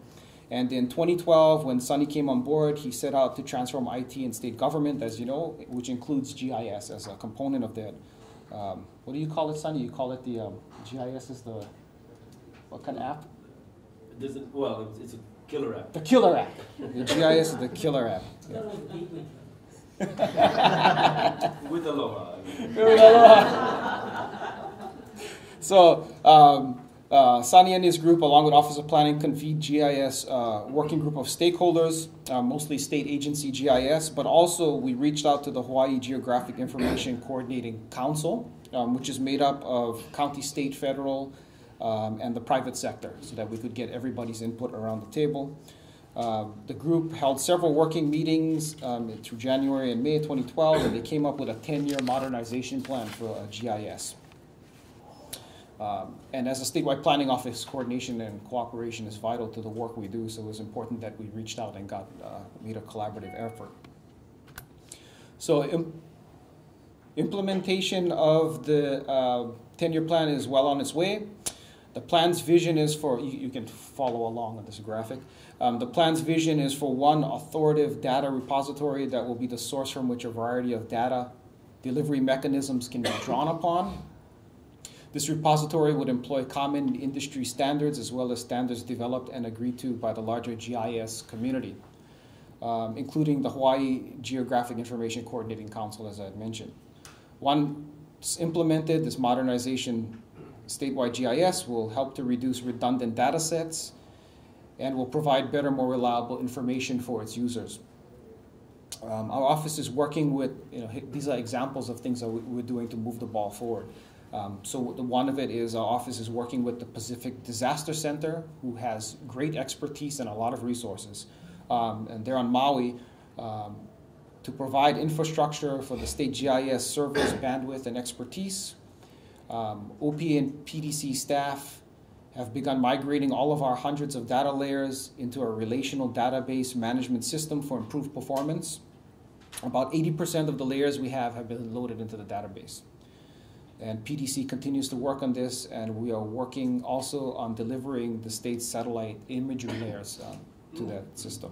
And in 2012, when Sonny came on board, he set out to transform IT and state government, as you know, which includes GIS as a component of that. Um, what do you call it, Sonny? You call it the um, GIS is the what kind of app?
It doesn't. Well, it's a killer app.
The killer app. The GIS is the killer app. Yeah.
With aloha.
With aloha. so, um, uh, Sonny and his group, along with Office of Planning, convened GIS uh, working group of stakeholders, uh, mostly state agency GIS, but also we reached out to the Hawaii Geographic Information Coordinating Council, um, which is made up of county, state, federal, um, and the private sector, so that we could get everybody's input around the table. Uh, the group held several working meetings um, through January and May 2012, and they came up with a 10-year modernization plan for uh, GIS. Um, and as a statewide planning office, coordination and cooperation is vital to the work we do, so it was important that we reached out and got uh, made a collaborative effort. So Im implementation of the 10-year uh, plan is well on its way. The plan's vision is for, you, you can follow along on this graphic. Um, the plan's vision is for one authoritative data repository that will be the source from which a variety of data delivery mechanisms can be drawn upon. This repository would employ common industry standards as well as standards developed and agreed to by the larger GIS community, um, including the Hawaii Geographic Information Coordinating Council, as I had mentioned. Once implemented, this modernization statewide GIS will help to reduce redundant data sets and will provide better, more reliable information for its users. Um, our office is working with, you know, these are examples of things that we're doing to move the ball forward. Um, so the, one of it is our office is working with the Pacific Disaster Center, who has great expertise and a lot of resources. Um, and they're on Maui, um, to provide infrastructure for the state GIS servers, bandwidth, and expertise. Um, OP and PDC staff have begun migrating all of our hundreds of data layers into a relational database management system for improved performance. About 80% of the layers we have have been loaded into the database. And PDC continues to work on this, and we are working also on delivering the state's satellite imagery layers um, to that system.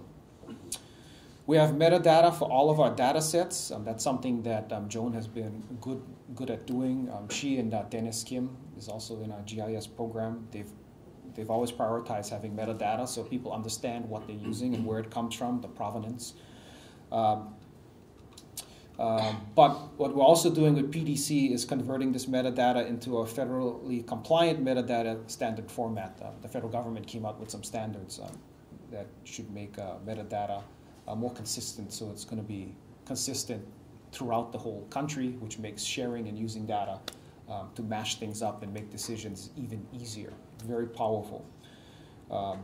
We have metadata for all of our data sets. Um, that's something that um, Joan has been good, good at doing. Um, she and uh, Dennis Kim is also in our GIS program. They've, they've always prioritized having metadata so people understand what they're using and where it comes from, the provenance. Um, um, but what we're also doing with PDC is converting this metadata into a federally compliant metadata standard format. Uh, the federal government came out with some standards um, that should make uh, metadata uh, more consistent, so it's going to be consistent throughout the whole country, which makes sharing and using data um, to mash things up and make decisions even easier. Very powerful. Um,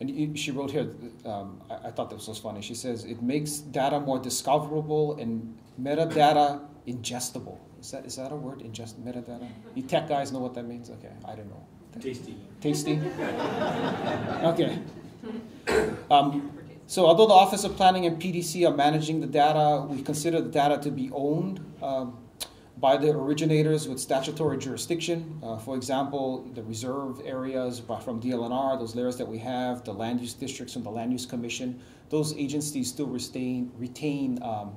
and she wrote here, um, I, I, thought this was so funny. She says, it makes data more discoverable and metadata ingestible. Is that, is that a word, ingest metadata? You tech guys know what that means? Okay, I don't know.
Tasty.
Tasty? okay. Um, so although the Office of Planning and PDC are managing the data, we consider the data to be owned um, by the originators with statutory jurisdiction. Uh, for example, the reserve areas from DLNR, those layers that we have, the land use districts from the Land Use Commission, those agencies still retain, retain um,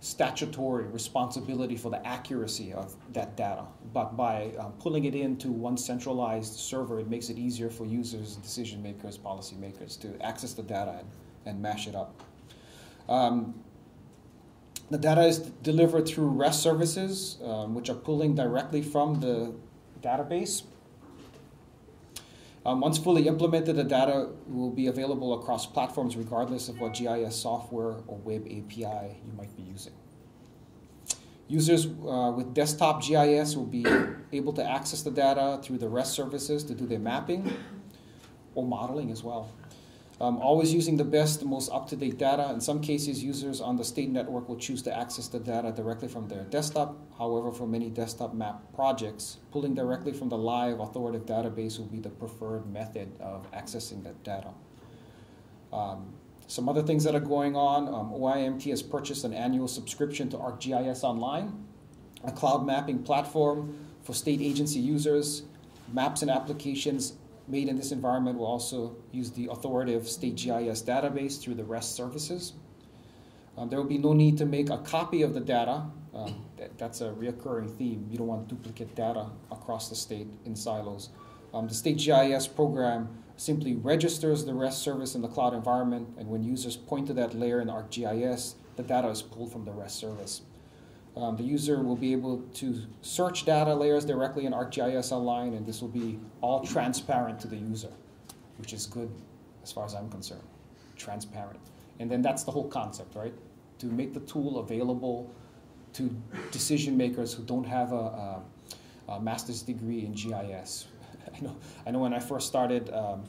statutory responsibility for the accuracy of that data. But by um, pulling it into one centralized server, it makes it easier for users, decision makers, policymakers to access the data and, and mash it up. Um, the data is delivered through REST services, um, which are pulling directly from the database. Um, once fully implemented, the data will be available across platforms regardless of what GIS software or web API you might be using. Users uh, with desktop GIS will be able to access the data through the REST services to do their mapping or modeling as well. Um, always using the best, most up-to-date data. In some cases, users on the state network will choose to access the data directly from their desktop. However, for many desktop map projects, pulling directly from the live authoritative database will be the preferred method of accessing that data. Um, some other things that are going on, um, OIMT has purchased an annual subscription to ArcGIS Online, a cloud mapping platform for state agency users. Maps and applications made in this environment will also use the authoritative state GIS database through the REST services. Um, there will be no need to make a copy of the data. Um, that, that's a reoccurring theme. You don't want duplicate data across the state in silos. Um, the state GIS program simply registers the REST service in the cloud environment, and when users point to that layer in ArcGIS, the data is pulled from the REST service. Um, the user will be able to search data layers directly in ArcGIS Online, and this will be all transparent to the user, which is good as far as I'm concerned. Transparent. And then that's the whole concept, right? To make the tool available to decision makers who don't have a, a, a master's degree in GIS. I know, I know when I first started um,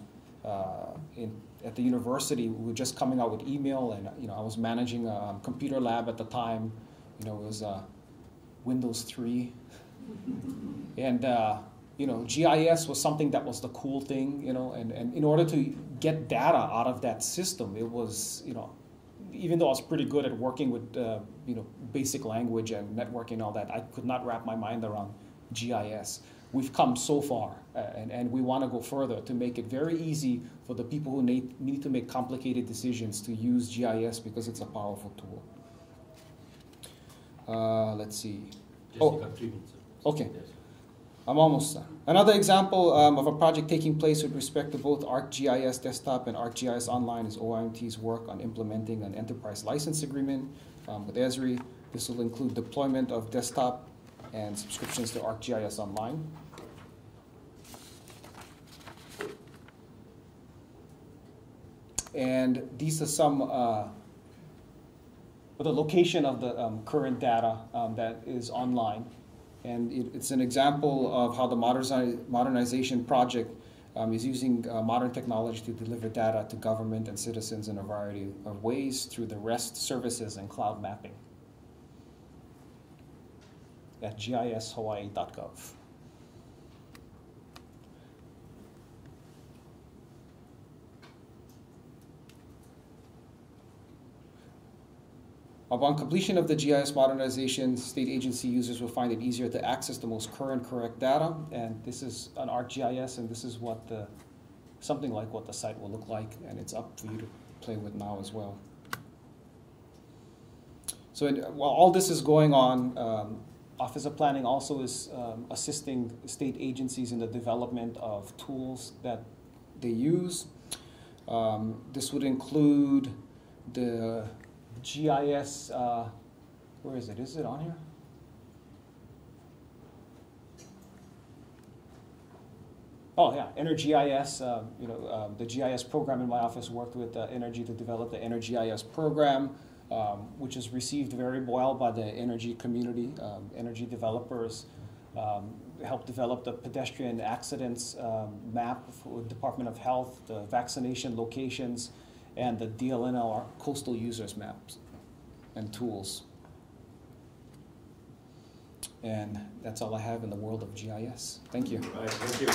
uh, in, at the university, we were just coming out with email, and you know, I was managing a computer lab at the time you know, it was uh, Windows 3. and, uh, you know, GIS was something that was the cool thing, you know, and, and in order to get data out of that system, it was, you know, even though I was pretty good at working with, uh, you know, basic language and networking and all that, I could not wrap my mind around GIS. We've come so far, and, and we want to go further to make it very easy for the people who need, need to make complicated decisions to use GIS because it's a powerful tool. Uh, let's see. oh, okay. I'm almost done. Another example um, of a project taking place with respect to both ArcGIS Desktop and ArcGIS Online is OIMT's work on implementing an enterprise license agreement um, with Esri. This will include deployment of desktop and subscriptions to ArcGIS Online. And these are some uh, the location of the um, current data um, that is online. And it, it's an example of how the modernization project um, is using uh, modern technology to deliver data to government and citizens in a variety of ways through the REST services and cloud mapping at gishawaii.gov. Upon completion of the GIS modernization, state agency users will find it easier to access the most current correct data. And this is an ArcGIS, and this is what the, something like what the site will look like, and it's up for you to play with now as well. So while all this is going on, um, Office of Planning also is um, assisting state agencies in the development of tools that they use. Um, this would include the GIS, uh, where is it? Is it on here? Oh yeah, EnerGIS. Uh, you know, uh, the GIS program in my office worked with uh, Energy to develop the EnerGIS program, um, which is received very well by the energy community. Um, energy developers um, helped develop the pedestrian accidents um, map for Department of Health, the vaccination locations, and the DLNR coastal users maps and tools. And that's all I have in the world of GIS. Thank you.
All right, thank you.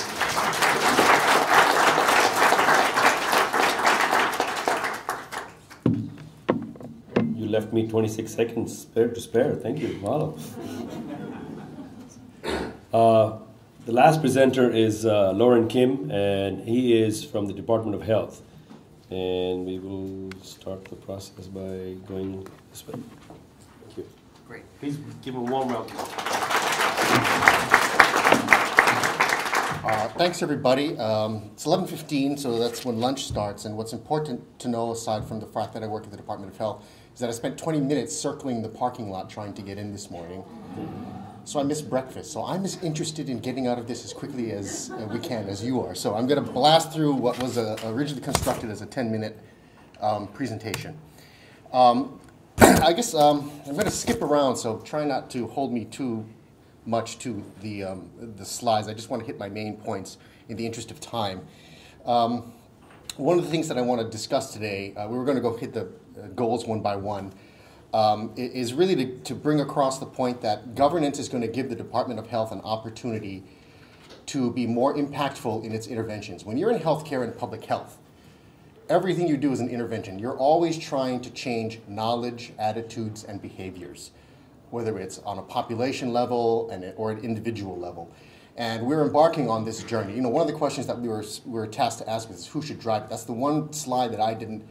You left me 26 seconds spare to spare. Thank you. Wow. Uh, the last presenter is uh, Lorrin Kim, and he is from the Department of Health. And we will start the process by going this way. Thank you.
Great.
Please give him a warm welcome.
Uh, thanks, everybody. Um, it's 11:15, so that's when lunch starts. And what's important to know, aside from the fact that I work at the Department of Health, is that I spent 20 minutes circling the parking lot trying to get in this morning. So I missed breakfast. So I'm as interested in getting out of this as quickly as uh, we can, as you are. So I'm going to blast through what was uh, originally constructed as a 10-minute um, presentation. Um, I guess um, I'm going to skip around, so try not to hold me too much to the, um, the slides. I just want to hit my main points in the interest of time. Um, one of the things that I want to discuss today, uh, we were going to go hit the uh, goals one by one, um, is really to, to bring across the point that governance is going to give the Department of Health an opportunity to be more impactful in its interventions. When you're in healthcare and public health, everything you do is an intervention. You're always trying to change knowledge, attitudes, and behaviors, whether it's on a population level and or an individual level. And we're embarking on this journey. You know, one of the questions that we were, we were tasked to ask is who should drive it. That's the one slide that I didn't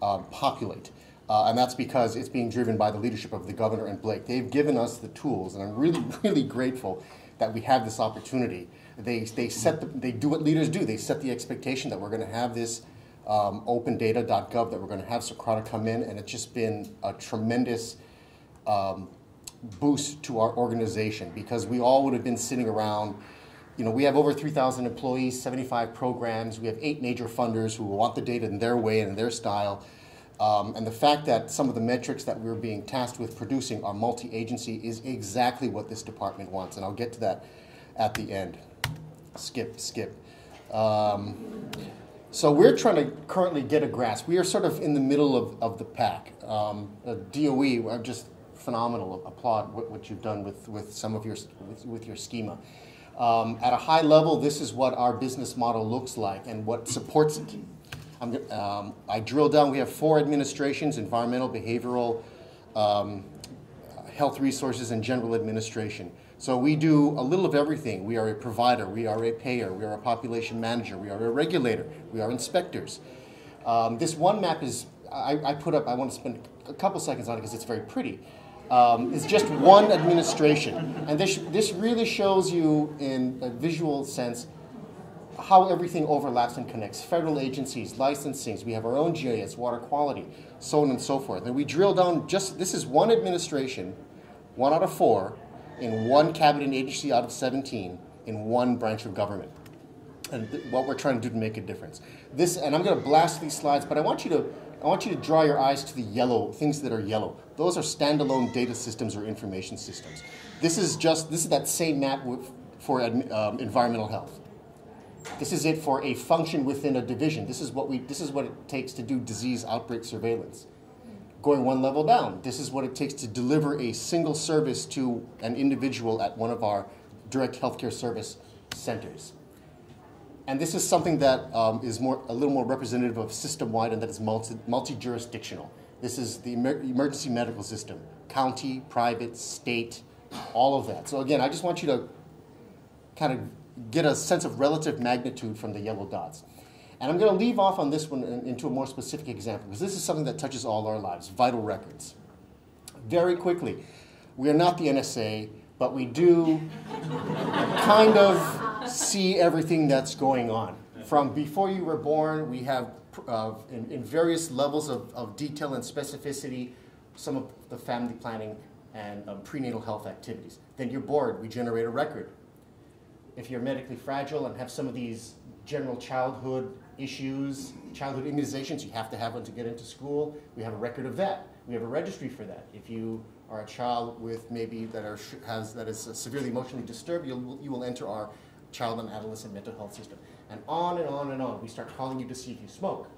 um, populate. Uh, and that's because it's being driven by the leadership of the governor and Blake. They've given us the tools, and I'm really, really grateful that we have this opportunity. They, they, set the, they do what leaders do. They set the expectation that we're going to have this um, opendata.gov, that we're going to have Socrata come in, and it's just been a tremendous um, boost to our organization because we all would have been sitting around. You know, we have over 3,000 employees, 75 programs. We have eight major funders who want the data in their way and in their style. Um, and the fact that some of the metrics that we're being tasked with producing are multi-agency is exactly what this department wants. And I'll get to that at the end. Skip, skip. Um, so we're trying to currently get a grasp. We are sort of in the middle of, of the pack. Um, uh, DOE, I'm just phenomenal. Applaud what, what you've done with, with some of your with, with your schema. Um, at a high level, this is what our business model looks like and what supports it. Um, I drill down. We have four administrations: environmental, behavioral, um, health resources, and general administration. So we do a little of everything. We are a provider, we are a payer, we are a population manager, we are a regulator, we are inspectors. Um, this one map is, I, I put up, I want to spend a couple seconds on it because it's very pretty. Um, it's just one administration. And this, this really shows you in a visual sense how everything overlaps and connects. Federal agencies, licensings, we have our own GIS, water quality, so on and so forth. And we drill down just, this is one administration, one out of four, in one cabinet agency out of 17, in one branch of government. And what we're trying to do to make a difference. This, and I'm going to blast these slides, but I want you to, I want you to draw your eyes to the yellow, things that are yellow. Those are standalone data systems or information systems. This is just, this is that same map for um, environmental health. This is it for a function within a division. This is what we. This is what it takes to do disease outbreak surveillance. Going one level down, this is what it takes to deliver a single service to an individual at one of our direct healthcare service centers. And this is something that um, is more, a little more representative of system-wide and that is multi, multi-jurisdictional. This is the emer emergency medical system, county, private, state, all of that. So again, I just want you to kind of get a sense of relative magnitude from the yellow dots. And I'm going to leave off on this one in, into a more specific example because this is something that touches all our lives, vital records. Very quickly, we are not the NSA, but we do kind of see everything that's going on. From before you were born, we have uh, in, in, various levels of, of, detail and specificity some of the family planning and um, prenatal health activities. Then you're bored, we generate a record. If you're medically fragile and have some of these general childhood issues, childhood immunizations, you have to have one to get into school, we have a record of that. We have a registry for that. If you are a child with maybe that are has that is severely emotionally disturbed, you'll, you will enter our child and adolescent mental health system. And on and on and on. We start calling you to see if you smoke.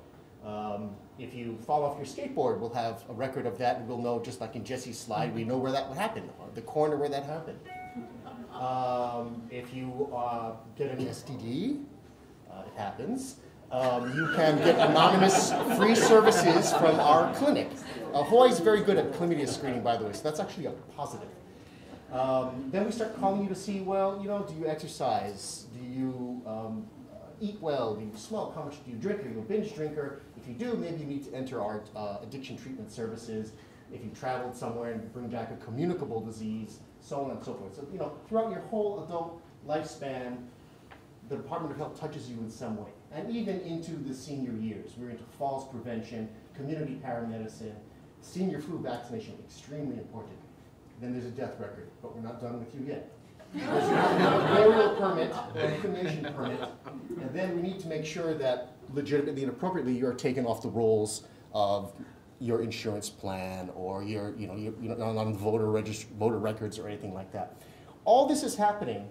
Um, if you fall off your skateboard, we'll have a record of that, and we'll know, just like in Jesse's slide, we know where that would happen, the corner where that happened. Um, if you uh, get an STD, uh, it happens. Um, you can get anonymous free services from our clinic. Uh, Hawaii is very good at chlamydia screening, by the way, so that's actually a positive. Um, then we start calling you to see, well, you know, do you exercise? Do you um, uh, eat well? Do you smoke? How much do you drink? Are you a binge drinker? If you do, maybe you need to enter our uh, addiction treatment services. If you traveled somewhere and bring back a communicable disease, so on and so forth. So, you know, throughout your whole adult lifespan, the Department of Health touches you in some way. And even into the senior years, we're into falls prevention, community paramedicine, senior flu vaccination, extremely important. Then there's a death record, but we're not done with you yet. Have a burial permit, a cremation permit, and then we need to make sure that legitimately and appropriately you are taken off the rolls of your insurance plan or your, you know, you're, you're not on voter, voter records or anything like that. All this is happening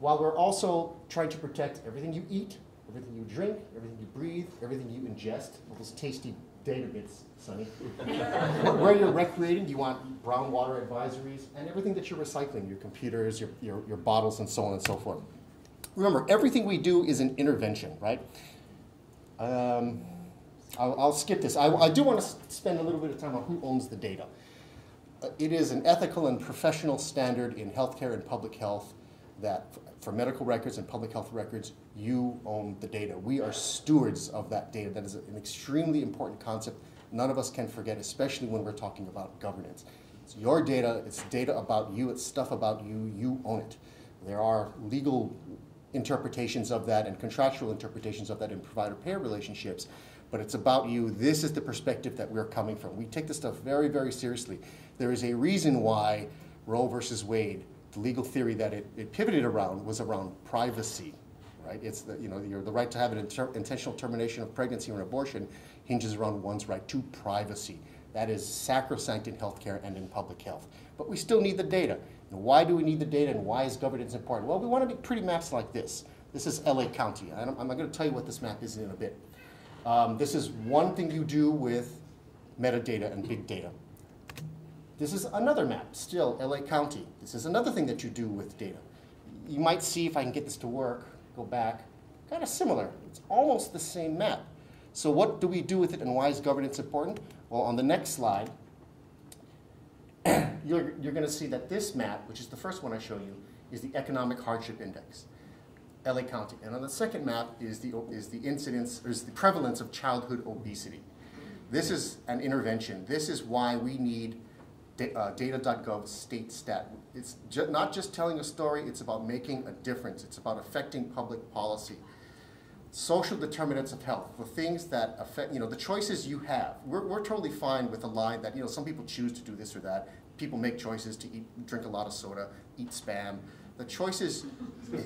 while we're also trying to protect everything you eat, everything you drink, everything you breathe, everything you ingest, all those tasty data bits, Sonny. Where you're recreating, you want brown water advisories, and everything that you're recycling, your computers, your, your, your bottles, and so on and so forth. Remember, everything we do is an intervention, right? Um, I'll, I'll, skip this. I, I do want to spend a little bit of time on who owns the data. Uh, it is an ethical and professional standard in healthcare and public health that for medical records and public health records, you own the data. We are stewards of that data. That is an extremely important concept. None of us can forget, especially when we're talking about governance. It's your data, it's data about you, it's stuff about you, you own it. There are legal interpretations of that and contractual interpretations of that in provider payer relationships, but it's about you. This is the perspective that we're coming from. We take this stuff very, very seriously. There is a reason why Roe versus Wade the legal theory that it, it pivoted around was around privacy, right? It's the, you know, the right to have an intentional termination of pregnancy or an abortion hinges around one's right to privacy. That is sacrosanct in healthcare and in public health. But we still need the data. And why do we need the data and why is governance important? Well, we want to make pretty maps like this. This is LA County. I'm not going to tell you what this map is in a bit. Um, this is one thing you do with metadata and big data. This is another map, still LA County. This is another thing that you do with data. You might see if I can get this to work, go back, kind of similar. It's almost the same map. So what do we do with it and why is governance important? Well, on the next slide, you're, you're going to see that this map, which is the first one I show you, is the economic hardship index, LA County. And on the second map is the, is the incidence, is the prevalence of childhood obesity. This is an intervention. This is why we need uh, data.gov state stat. It's ju not just telling a story, it's about making a difference. It's about affecting public policy. Social determinants of health, the things that affect, you know, the choices you have. We're, we're totally fine with the line that, you know, some people choose to do this or that. People make choices to eat, drink a lot of soda, eat spam. The choices,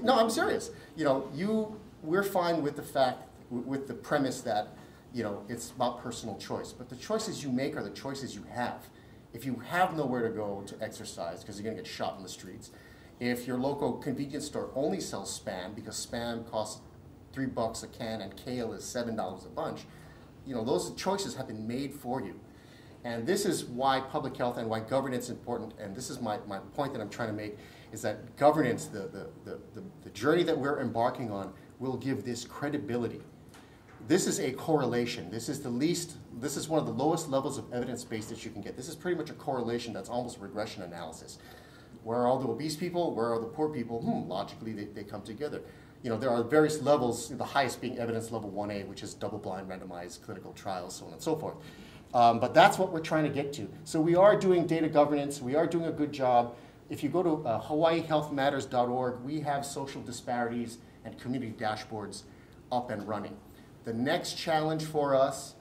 no, I'm serious. You know, you, we're fine with the fact, with the premise that, you know, it's about personal choice. But the choices you make are the choices you have if you have nowhere to go to exercise because you're going to get shot in the streets, If your local convenience store only sells spam because spam costs three bucks a can and kale is seven dollars a bunch, you know, those choices have been made for you. And this is why public health and why governance is important. And this is my, my point that I'm trying to make is that governance, the, the, the, the, journey that we're embarking on, will give this credibility. This is a correlation. This is the least, this is one of the lowest levels of evidence base that you can get. This is pretty much a correlation that's almost regression analysis. Where are all the obese people? Where are the poor people? Hmm, logically they, they come together. You know, there are various levels, the highest being evidence level 1A, which is double-blind randomized clinical trials, so on and so forth. Um, but that's what we're trying to get to. So we are doing data governance. We are doing a good job. If you go to uh, hawaiihealthmatters.org, we have social disparities and community dashboards up and running. The next challenge for us,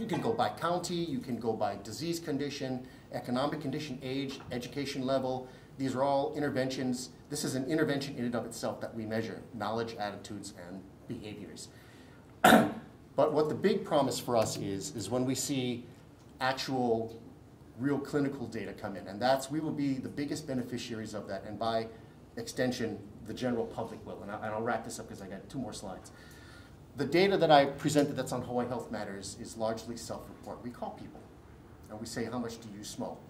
you can go by county, you can go by disease condition, economic condition, age, education level. These are all interventions. This is an intervention in and of itself that we measure, knowledge, attitudes, and behaviors. but what the big promise for us is, is when we see actual real clinical data come in. And that's, we will be the biggest beneficiaries of that. And by extension, the general public will. And, I, will wrap this up because I got two more slides. The data that I presented that's on Hawaii Health Matters is largely self-report. We call people and we say, how much do you smoke?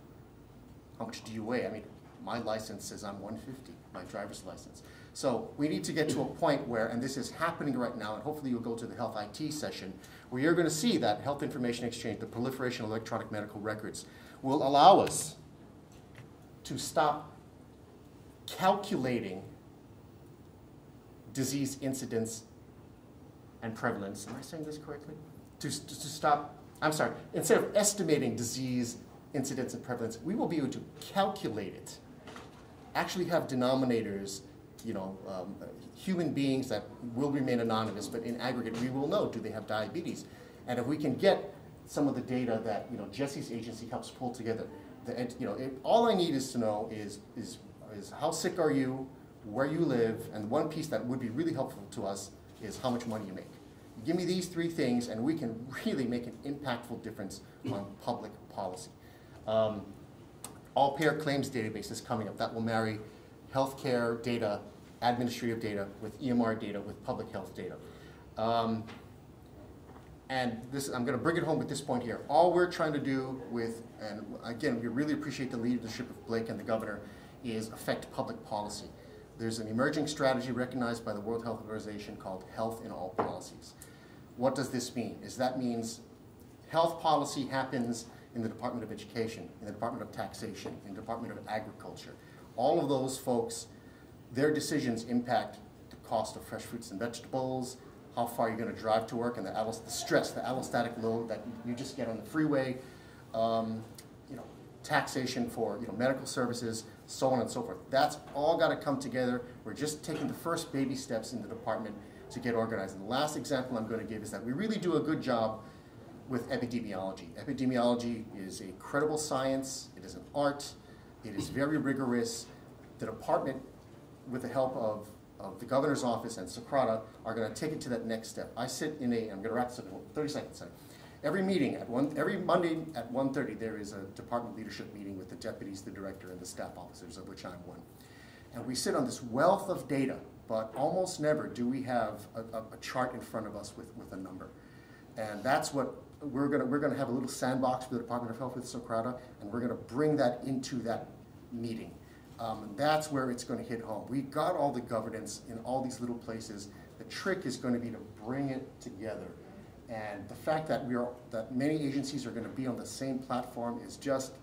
How much do you weigh? I mean, my license says I'm 150, my driver's license. So we need to get to a point where, and this is happening right now, and hopefully you'll go to the health IT session, where you're going to see that health information exchange, the proliferation of electronic medical records, will allow us to stop calculating disease incidence and prevalence. Am I saying this correctly? To, to, to, stop, I'm sorry, instead of estimating disease incidence and prevalence, we will be able to calculate it. Actually have denominators, you know, um, human beings that will remain anonymous, but in aggregate we will know, do they have diabetes? And if we can get some of the data that you know Jesse's agency helps pull together. The, you know, it, all I need is to know is, is, is how sick are you, where you live, and one piece that would be really helpful to us is how much money you make. Give me these three things, and we can really make an impactful difference on public policy. Um, all payer claims database is coming up. That will marry healthcare data, administrative data, with EMR data, with public health data. Um, and this, I'm going to bring it home at this point here. All we're trying to do with, and again, we really appreciate the leadership of Blake and the governor, is affect public policy. There's an emerging strategy recognized by the World Health Organization called Health in All Policies. What does this mean? Is that means health policy happens in the Department of Education, in the Department of Taxation, in the Department of Agriculture. All of those folks, their decisions impact the cost of fresh fruits and vegetables, how far you're going to drive to work, and the, the stress, the allostatic load that you just get on the freeway, um, you know, taxation for you know medical services, so on and so forth. That's all got to come together. We're just taking the first baby steps in the department to get organized. And the last example I'm going to give is that we really do a good job with epidemiology. Epidemiology is a credible science. It is an art. It is very rigorous. The department, with the help of of the governor's office and Socrata are going to take it to that next step. I sit in a, I'm going to wrap this up in 30 seconds. Sorry. Every meeting at one, every Monday at 1.30, there is a department leadership meeting with the deputies, the director, and the staff officers, of which I'm one. And we sit on this wealth of data, but almost never do we have a, a, a chart in front of us with, with a number. And that's what we're going to, we're going to have a little sandbox for the Department of Health with Socrata, and we're going to bring that into that meeting. Um, that's where it's going to hit home. We got all the governance in all these little places. The trick is going to be to bring it together. And the fact that we are that many agencies are going to be on the same platform is just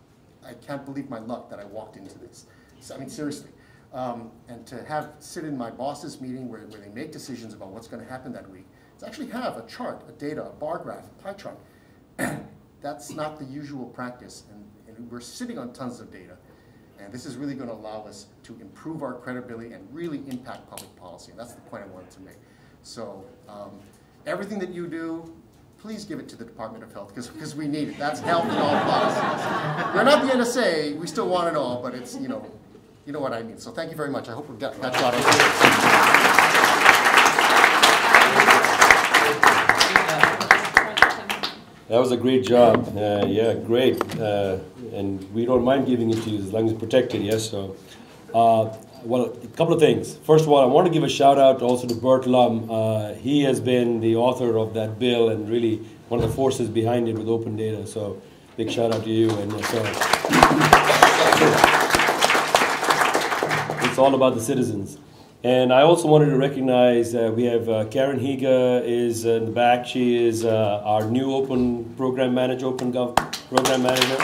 I can't believe my luck that I walked into this. So, I mean seriously. Um, and to have sit in my boss's meeting where, where they make decisions about what's going to happen that week, to actually have a chart, a data, a bar graph, a pie chart. that's not the usual practice. And, and we're sitting on tons of data. And this is really going to allow us to improve our credibility and really impact public policy. And that's the point I wanted to make. So um, everything that you do, please give it to the Department of Health because we need it. That's health in all policies. We're not the NSA. We still want it all, but it's, you know, you know what I mean. So thank you very much. I hope we got, out
That was a great job. Uh, yeah, great. Uh, and we don't mind giving it to you as long as it's protected, yes? So, uh, well, a couple of things. First of all, I want to give a shout out also to Burt Lum. Uh, he has been the author of that bill and really one of the forces behind it with open data. So, big shout out to you. And uh, it's all about the citizens. And I also wanted to recognize uh, we have uh, Karen Higa is in the back. She is uh, our new open program manager, open gov program manager.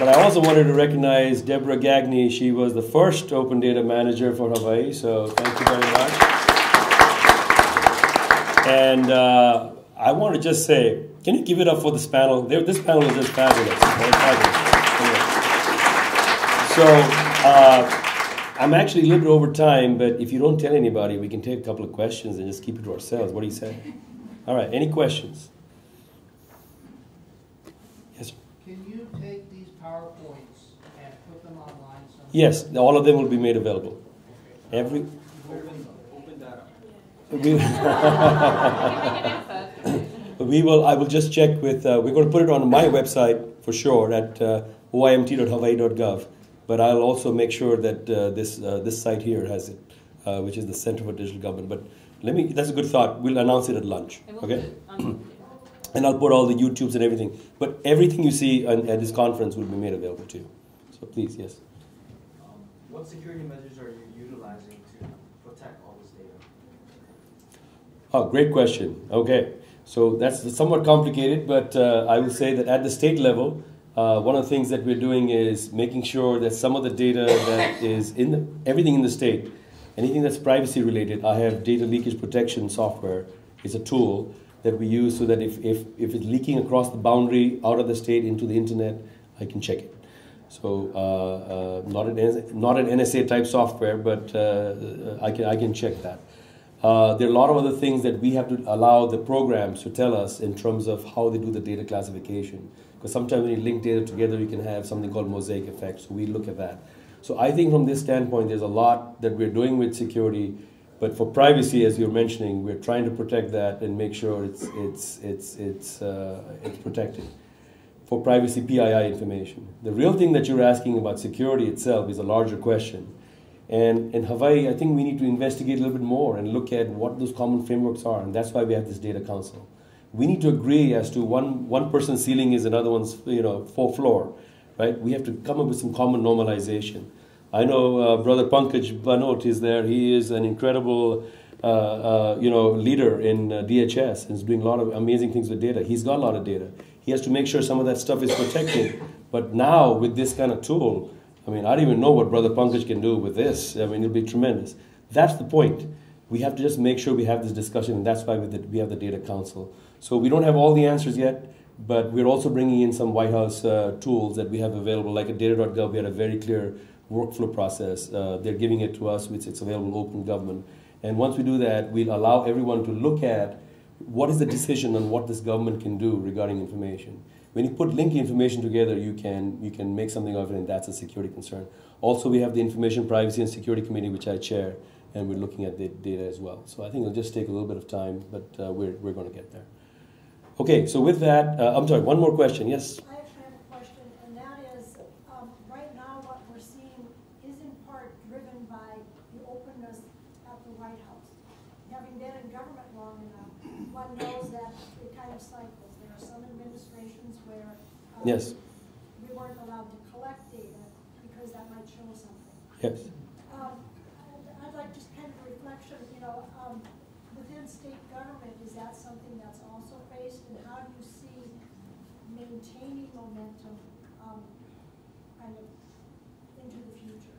But I also wanted to recognize Deborah Gagne. She was the first open data manager for Hawaii, so thank you very much. And uh, I want to just say, can you give it up for this panel? This panel is just fabulous. fabulous. So uh, I'm actually a little bit over time, but if you don't tell anybody, we can take a couple of questions and just keep it to ourselves. What do you say? All right, any questions? Yes, sir.
Can you take these PowerPoints and put them online somewhere?
Yes, all of them will be made available. Every. Open, open data. We, we will. I will just check with. Uh, we're going to put it on my website for sure at uh, oimt.hawaii.gov. But I'll also make sure that uh, this uh, this site here has it, uh, which is the Center for Digital Government. But let me. That's a good thought. We'll announce it at lunch. Okay. and I'll put all the YouTubes and everything. But everything you see on, at this conference will be made available to you. So please, yes.
Um, what security measures are you utilizing to protect all this data?
Oh, great question. Okay, so that's somewhat complicated, but uh, I will say that at the state level, uh, one of the things that we're doing is making sure that some of the data that is in the, everything in the state, anything that's privacy related, I have data leakage protection software. It's a tool that we use so that if, if, if it's leaking across the boundary out of the state into the internet, I can check it. So uh, uh, not an not an NSA type software, but uh, I can I can check that. Uh, there are a lot of other things that we have to allow the programs to tell us in terms of how they do the data classification. Because sometimes when you link data together, you can have something called mosaic effect. So we look at that. So I think from this standpoint, there's a lot that we're doing with security, but for privacy, as you're mentioning, we're trying to protect that and make sure it's it's it's it's uh, it's protected. For privacy PII information, the real thing that you're asking about security itself is a larger question. And in Hawaii, I think we need to investigate a little bit more and look at what those common frameworks are, and that's why we have this data council we need to agree as to one, one person's ceiling is another one's you know fourth floor, right? We have to come up with some common normalization. I know uh, Brother Pankaj Bhanot is there. He is an incredible uh, uh, you know leader in uh, DHS and is doing a lot of amazing things with data. He's got a lot of data. He has to make sure some of that stuff is protected. But now with this kind of tool, I mean, I don't even know what Brother Pankaj can do with this. I mean, it'll be tremendous. That's the point. We have to just make sure we have this discussion, and that's why we have the Data Council. So we don't have all the answers yet, but we're also bringing in some White House uh, tools that we have available, like at data.gov, we had a very clear workflow process. Uh, they're giving it to us, which it's available open government. And once we do that, we'll allow everyone to look at what is the decision on what this government can do regarding information. When you put link information together, you can, you can make something of it, and that's a security concern. Also, we have the Information Privacy and Security Committee, which I chair, and we're looking at the data as well. So I think it'll just take a little bit of time, but uh, we're, we're going to get there. Okay, so with that, uh, I'm sorry, one more question. Yes?
I actually have a question, and that is um, right now, what we're seeing is in part driven by the openness at the White House. Having been in government long enough, one knows that it kind of cycles. There are some administrations where um,
yes.
we weren't allowed to collect data because that might show something.
Yes.
Um, I'd, I'd like just kind of a reflection, you know, um, within state government, is that something that's also faced? And how do you see maintaining momentum um, kind of into the future?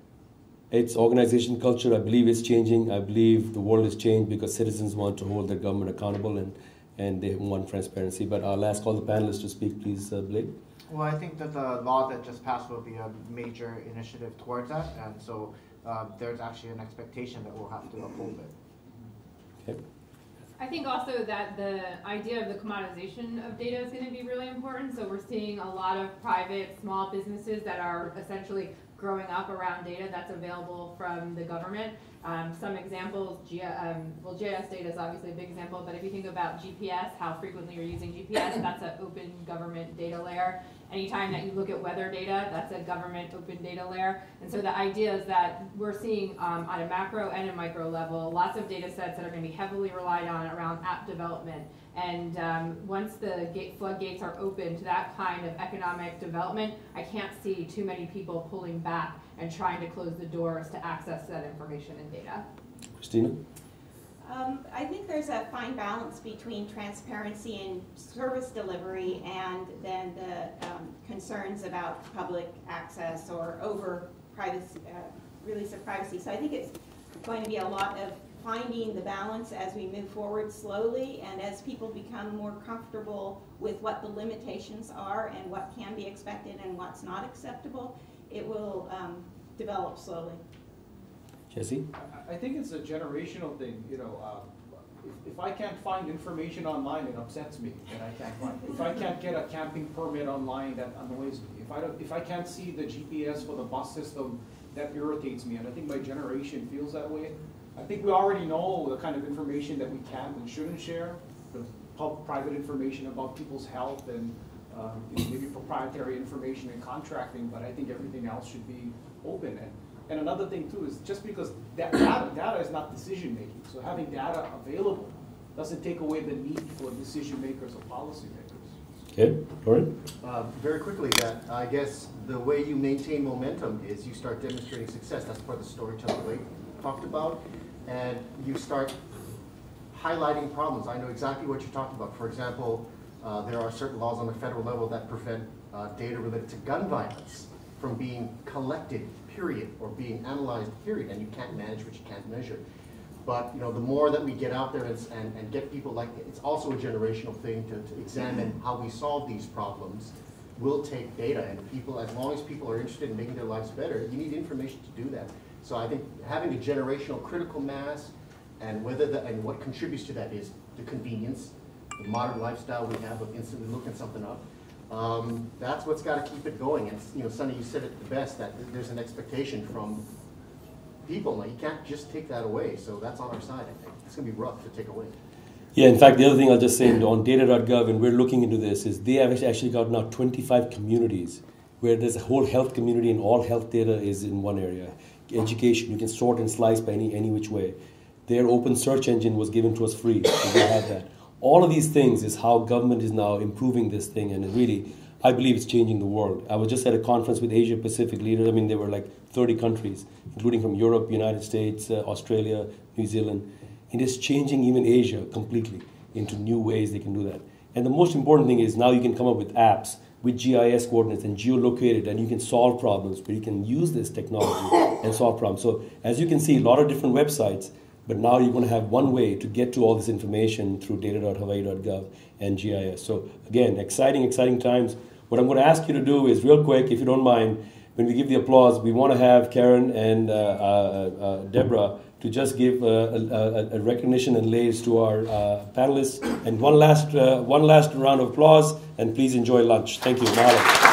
It's organization culture, I believe, is changing. I believe the world has changed because citizens want to hold their government accountable and, and they want transparency. But I'll ask all the panelists to speak, please, uh, Blake.
Well, I think that the law that just passed will be a major initiative towards that, and so uh, there's actually an expectation that we'll have to uphold it.
Okay.
I think also that the idea of the commoditization of data is going to be really important. So we're seeing a lot of private small businesses that are essentially growing up around data that's available from the government. Um, some examples, G- um, well, GIS data is obviously a big example, but if you think about GPS, how frequently you're using GPS, that's an open government data layer. Anytime that you look at weather data, that's a government open data layer. And so the idea is that we're seeing um, on a macro and a micro level, lots of data sets that are going to be heavily relied on around app development. And um, once the gate, floodgates are open to that kind of economic development, I can't see too many people pulling back and trying to close the doors to access that information and data.
Christina?
Um, I think there's a fine balance between transparency and service delivery and then the um, concerns about public access or over privacy, uh, release of privacy. So I think it's going to be a lot of finding the balance as we move forward slowly and as people become more comfortable with what the limitations are and what can be expected and what's not acceptable, it will um, develop slowly.
Jesse?
I- I think it's a generational thing, you know, uh, if, if I can't find information online, it upsets me that I can't find. If I can't get a camping permit online, that annoys me. If I don't, if I can't see the GPS for the bus system, that irritates me, and I think my generation feels that way. I think we already know the kind of information that we can and shouldn't share, the pub, private information about people's health and, um, maybe proprietary information and contracting, but I think everything else should be open. And, and another thing too is just because that data, data is not decision making, so having data available doesn't take away the need for decision makers or policy makers.
Okay, Lorrin?
Uh, Very quickly, that I guess the way you maintain momentum is you start demonstrating success. That's part of the storytelling Blake talked about. And you start highlighting problems. I know exactly what you're talking about. For example, uh, there are certain laws on the federal level that prevent uh, data related to gun violence from being collected, period, or being analyzed, period. And you can't manage what you can't measure. But you know, the more that we get out there and, and, and get people like, it's also a generational thing to, to examine how we solve these problems. We'll take data, and people, as long as people are interested in making their lives better, you need information to do that. So I think having a generational critical mass, and whether the, and what contributes to that is the convenience, the modern lifestyle we have of instantly looking something up. Um, that's what's got to keep it going. And you know, Sonny, you said it the best that there's an expectation from people. Like, you can't just take that away. So that's on our side. I think it's going to be rough to take away.
Yeah, in fact, the other thing I'll just say on data.gov, and we're looking into this, is they have actually got now 25 communities where there's a whole health community and all health data is in one area. Education, you can sort and slice by any, any which way. Their open search engine was given to us free, so we have that. All of these things is how government is now improving this thing, and really, I believe it's changing the world. I was just at a conference with Asia Pacific leaders. I mean, there were like 30 countries, including from Europe, United States, uh, Australia, New Zealand. It is changing even Asia completely into new ways they can do that. And the most important thing is now you can come up with apps with GIS coordinates and geolocated, and you can solve problems but you can use this technology and solve problems. So as you can see, a lot of different websites, but now you're going to have one way to get to all this information through data.hawaii.gov and GIS. So again, exciting, exciting times. What I'm going to ask you to do is real quick, if you don't mind, when we give the applause, we want to have Karen and uh, uh, uh, Deborah to just give a, a, a recognition and lays to our uh, panelists. And one last, uh, one last round of applause, and please enjoy lunch. Thank you.